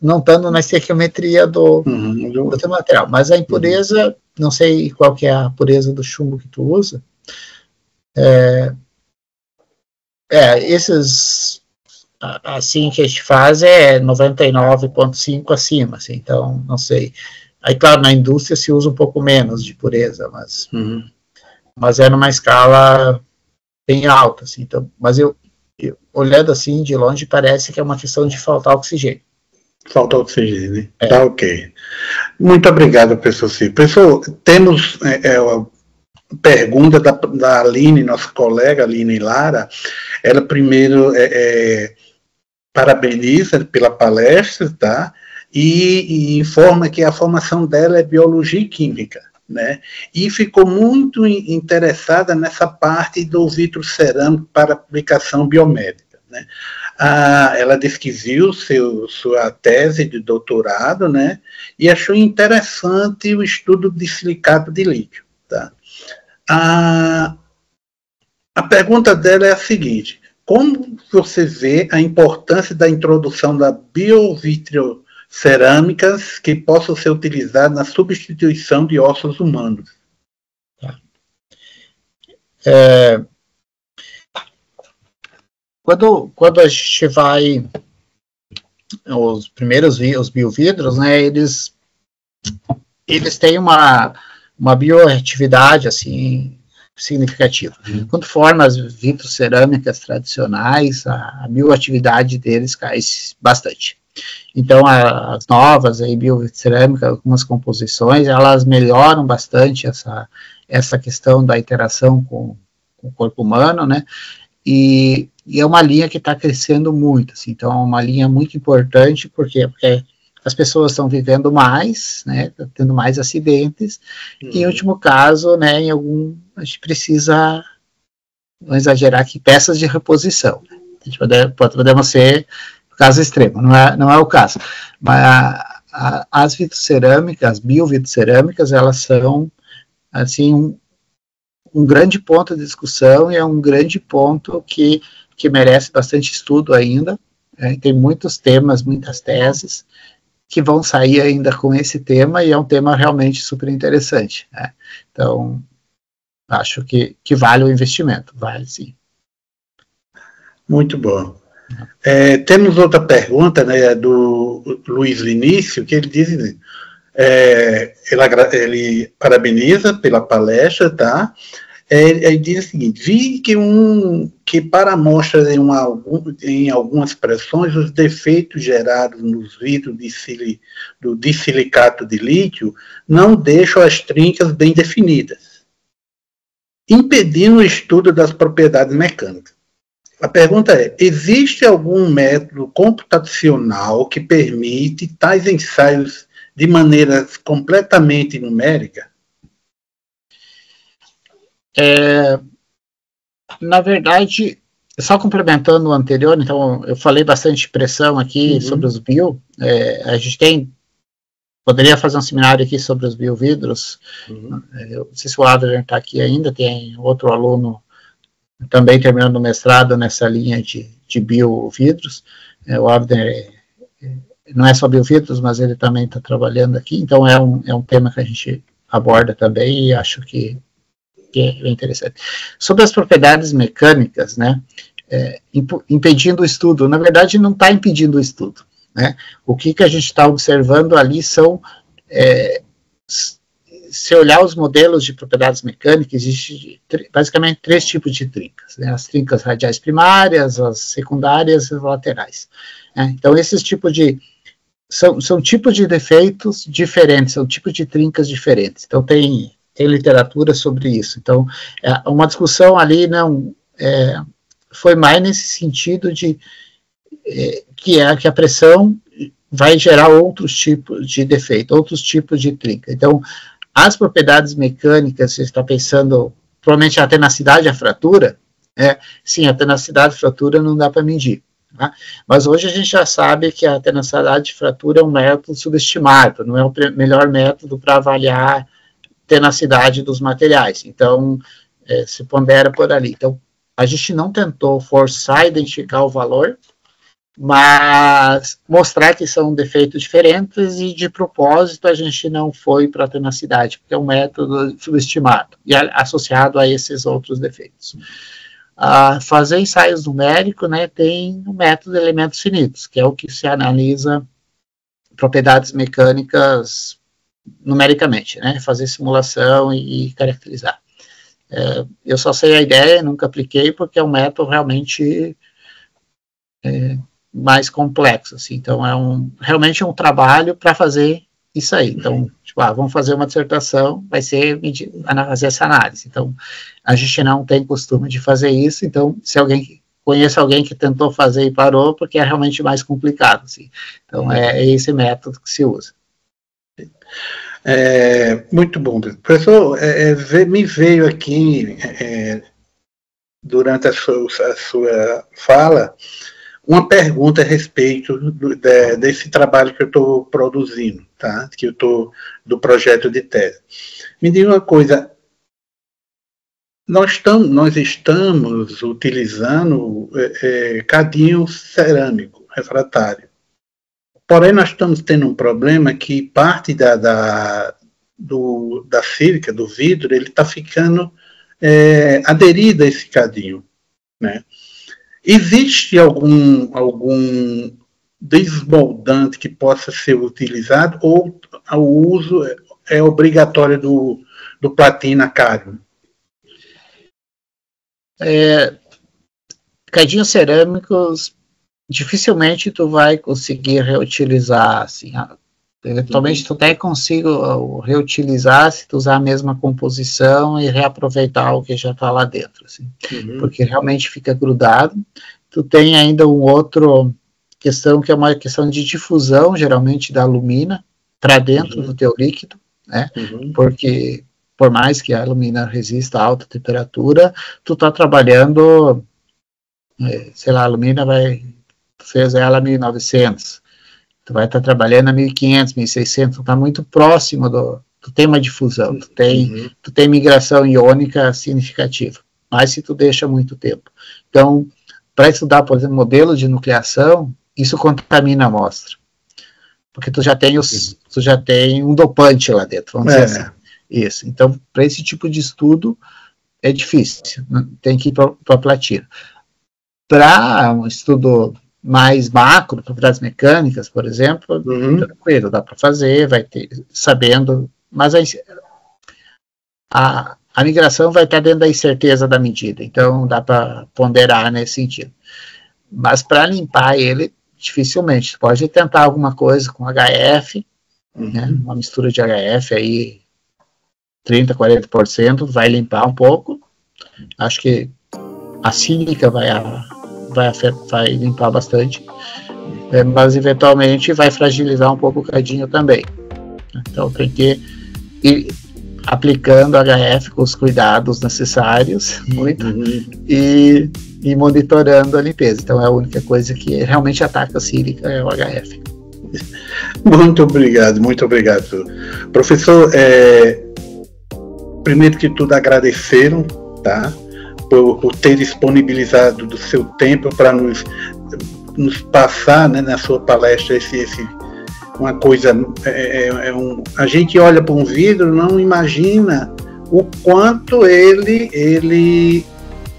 S2: não estando na estequiometria do, uhum. do teu material. Mas a impureza, uhum. não sei qual que é a pureza do chumbo que tu usa, é, é, esses assim que a gente faz é 99,5 acima, assim, então não sei. Aí, claro, na indústria se usa um pouco menos de pureza, mas, uhum. Mas é numa escala bem alta, assim, então, mas eu, eu, olhando assim de longe parece que é uma questão de faltar oxigênio.
S3: Falta oxigênio, né? é. tá ok. Muito obrigado, professor Ciro. Professor, temos é, é, pergunta da, da Aline, nossa colega Aline Lara. Ela primeiro é, é, parabeniza pela palestra, tá? E, e, informa que a formação dela é biologia e química, né? E ficou muito interessada nessa parte do vidro cerâmico para aplicação biomédica, né? Ah, ela disse que viu seu, sua tese de doutorado, né? E achou interessante o estudo de silicato de lítio, tá? A, a pergunta dela é a seguinte: como você vê a importância da introdução da biovitreocerâmicas que possam ser utilizadas na substituição de ossos humanos? Tá.
S2: É, quando, quando a gente vai os primeiros os biovidros, né, eles eles têm uma uma bioatividade assim significativa. Uhum. Quando forma as vitrocerâmicas tradicionais, a, a bioatividade deles cai bastante. Então, a, as novas aí, biocerâmicas, algumas composições, elas melhoram bastante essa, essa questão da interação com, com o corpo humano, né? E, e é uma linha que está crescendo muito, assim, então é uma linha muito importante, porque, porque as pessoas estão vivendo mais, né, tendo mais acidentes, e em uhum. último caso, né, em algum, a gente precisa, não exagerar aqui, peças de reposição. Né? A gente pode, podemos ser caso extremo, não é, não é o caso. Mas a, a, as vitrocerâmicas, as biovitrocerâmicas, elas são, assim, um, um grande ponto de discussão e é um grande ponto que, que merece bastante estudo ainda. É, tem muitos temas, muitas teses, que vão sair ainda com esse tema e é um tema realmente super interessante. Né? Então, acho que, que vale o investimento, vale sim.
S3: Muito bom. É, temos outra pergunta né, do Luiz Vinícius, que ele diz é, ele, ele parabeniza pela palestra, tá? é, ele diz o seguinte: vi que, um, que para amostras em, uma, em algumas pressões, os defeitos gerados nos vidros de sili, do disilicato de lítio não deixam as trincas bem definidas, impedindo o estudo das propriedades mecânicas. A pergunta é: existe algum método computacional que permite tais ensaios de maneira completamente numérica?
S2: É, na verdade, só complementando o anterior, então eu falei bastante pressão aqui uhum. sobre os bio. É, a gente tem poderia fazer um seminário aqui sobre os biovidros. Uhum. É, eu não sei se o Adrian está aqui ainda, tem outro aluno também terminando o mestrado nessa linha de, de biovidros. É, o Adrian é, não é só biofiltros, mas ele também está trabalhando aqui, então é um, é um tema que a gente aborda também e acho que, que é interessante. Sobre as propriedades mecânicas, né, é, impedindo o estudo, na verdade não está impedindo o estudo, né, o que, que a gente está observando ali são, é, se olhar os modelos de propriedades mecânicas, existe basicamente três tipos de trincas, né, as trincas radiais primárias, as secundárias e as laterais. Né, então esses tipos de são, são tipos de defeitos diferentes, são tipos de trincas diferentes. Então, tem, tem literatura sobre isso. Então, é, uma discussão ali não é, foi mais nesse sentido de é, que, é, que a pressão vai gerar outros tipos de defeito, outros tipos de trinca. Então, as propriedades mecânicas, você está pensando, provavelmente a tenacidade, a fratura, é, sim, a tenacidade, a fratura não dá para medir. Tá? Mas hoje a gente já sabe que a tenacidade de fratura é um método subestimado, não é o melhor método para avaliar a tenacidade dos materiais. Então, é, se pondera por ali. Então, a gente não tentou forçar a identificar o valor, mas mostrar que são defeitos diferentes e, de propósito, a gente não foi para a tenacidade, porque é um método subestimado e associado a esses outros defeitos uh, fazer ensaios numéricos, né, tem o método de elementos finitos, que é o que se analisa propriedades mecânicas numericamente, né, fazer simulação e, e caracterizar. É, eu só sei a ideia, nunca apliquei, porque é um método realmente é, mais complexo, assim, então é um, realmente é um trabalho para fazer isso aí. Então, tipo, ah, vamos fazer uma dissertação, vai ser fazer essa análise. Então, a gente não tem costume de fazer isso, então, se alguém conhece alguém que tentou fazer e parou, porque é realmente mais complicado, assim. Então, é, é esse método que se usa.
S3: É, muito bom. Professor, é, é me veio aqui, é, durante a sua, a sua fala, uma pergunta a respeito do, de, desse trabalho que eu estou produzindo, tá? Que eu estou do projeto de tese. Me diga uma coisa. Nós, estamos, nós estamos utilizando é, é, cadinho cerâmico refratário. Porém, nós estamos tendo um problema que parte da, da, do, da sílica, do vidro, ele está ficando é, aderido a esse cadinho. Né? Existe algum, algum desmoldante que possa ser utilizado ou o uso é obrigatório do, do platina cário?
S2: É, cadinhos cerâmicos dificilmente tu vai conseguir reutilizar assim eventualmente uhum. tu até consigo uh, reutilizar se tu usar a mesma composição e reaproveitar o que já está lá dentro assim uhum. porque realmente fica grudado tu tem ainda um outro questão que é uma questão de difusão, geralmente da alumina, para dentro uhum. do teu líquido, né? Uhum. Porque por mais que a alumina resista a alta temperatura, tu está trabalhando, é, sei lá, a alumina vai, fez ela a 1900, tu vai estar tá trabalhando a 1500, 1600, tu está muito próximo do, tu tem uma difusão, tu tem, uhum. tu tem migração iônica significativa, mas se tu deixa muito tempo. Então, para estudar, por exemplo, modelo de nucleação, isso contamina a amostra. Porque tu já tem, os, tu já tem um dopante lá dentro, vamos é. dizer assim. Isso. Então, para esse tipo de estudo, é difícil. Tem que ir para a platina. Para um estudo mais macro, propriedades mecânicas, por exemplo, uhum. tranquilo, dá para fazer, vai ter, sabendo, mas a, a, a migração vai estar dentro da incerteza da medida, então dá para ponderar nesse sentido. Mas para limpar ele, dificilmente. Você pode tentar alguma coisa com HF, uhum. né, uma mistura de HF aí, 30%, 40%, vai limpar um pouco. Acho que a sílica vai, vai, vai limpar bastante, é, mas eventualmente vai fragilizar um pouco o cadinho também. Então tem que ir aplicando HF com os cuidados necessários, [laughs] muito, uhum. e, e monitorando a limpeza. Então é a única coisa que realmente ataca a sílica é o HF.
S3: Muito obrigado, muito obrigado. Professor, é, primeiro que tudo agradeceram, tá? Por, por ter disponibilizado do seu tempo para nos, nos passar né, na sua palestra esse, esse uma coisa. É, é, é um, a gente olha para um vidro, não imagina o quanto ele, ele,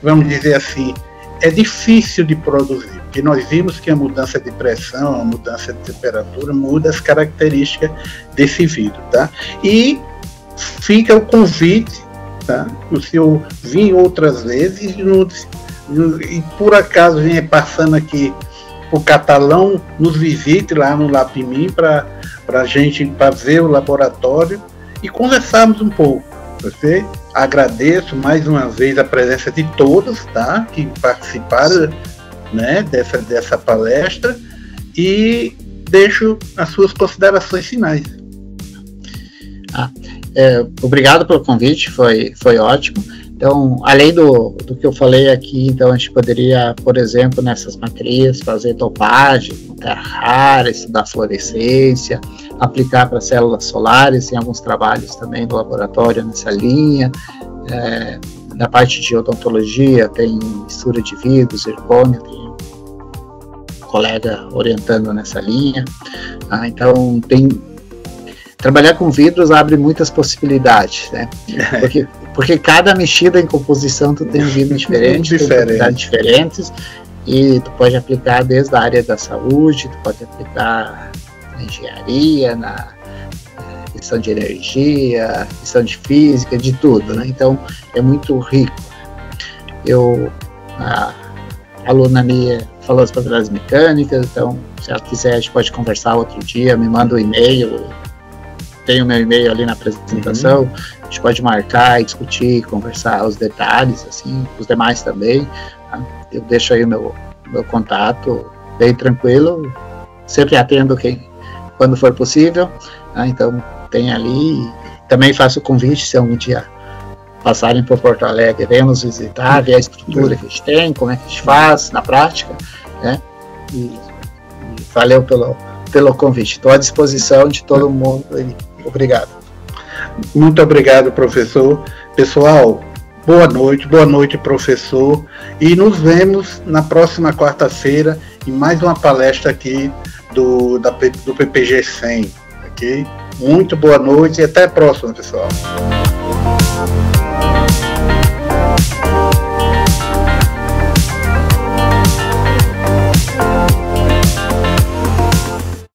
S3: vamos dizer assim, é difícil de produzir. Porque nós vimos que a mudança de pressão, a mudança de temperatura muda as características desse vidro, tá? E fica o convite, tá? Se eu vim outras vezes e por acaso vem passando aqui o catalão, nos visite lá no Lapimim para a gente para ver o laboratório e conversarmos um pouco. Você agradeço mais uma vez a presença de todos, tá? Que participaram, né? Dessa dessa palestra e deixo as suas considerações finais.
S2: Ah, é, obrigado pelo convite, foi foi ótimo. Então, além do, do que eu falei aqui, então a gente poderia, por exemplo, nessas matrizes, fazer topagem, terra estudar fluorescência, aplicar para células solares, tem alguns trabalhos também no laboratório nessa linha. É, na parte de odontologia, tem mistura de vidro, zircônio, tem um colega orientando nessa linha. Ah, então, tem trabalhar com vidros abre muitas possibilidades, né? [laughs] Porque, porque cada mexida em composição tu tem um vidro diferente, Diferente. tem diferentes, e tu pode aplicar desde a área da saúde, tu pode aplicar na engenharia, na questão de energia, questão de física, de tudo, né? Então é muito rico. Eu a aluna minha falou as propriedades mecânicas, então se ela quiser a gente pode conversar outro dia, me manda um e-mail, tem o meu e-mail ali na apresentação, uhum. a gente pode marcar discutir, conversar os detalhes, assim, os demais também. Tá? Eu deixo aí o meu, meu contato bem tranquilo, sempre atendo quem, quando for possível, tá? então tem ali, também faço o convite se algum dia passarem por Porto Alegre, venham nos visitar, ver a estrutura que a gente tem, como é que a gente faz na prática, né? E, e valeu pelo, pelo convite. Estou à disposição de todo mundo aí. Obrigado.
S3: Muito obrigado, professor. Pessoal, boa noite, boa noite, professor. E nos vemos na próxima quarta-feira em mais uma palestra aqui do, da, do PPG 100. Ok? Muito boa noite e até a próxima, pessoal.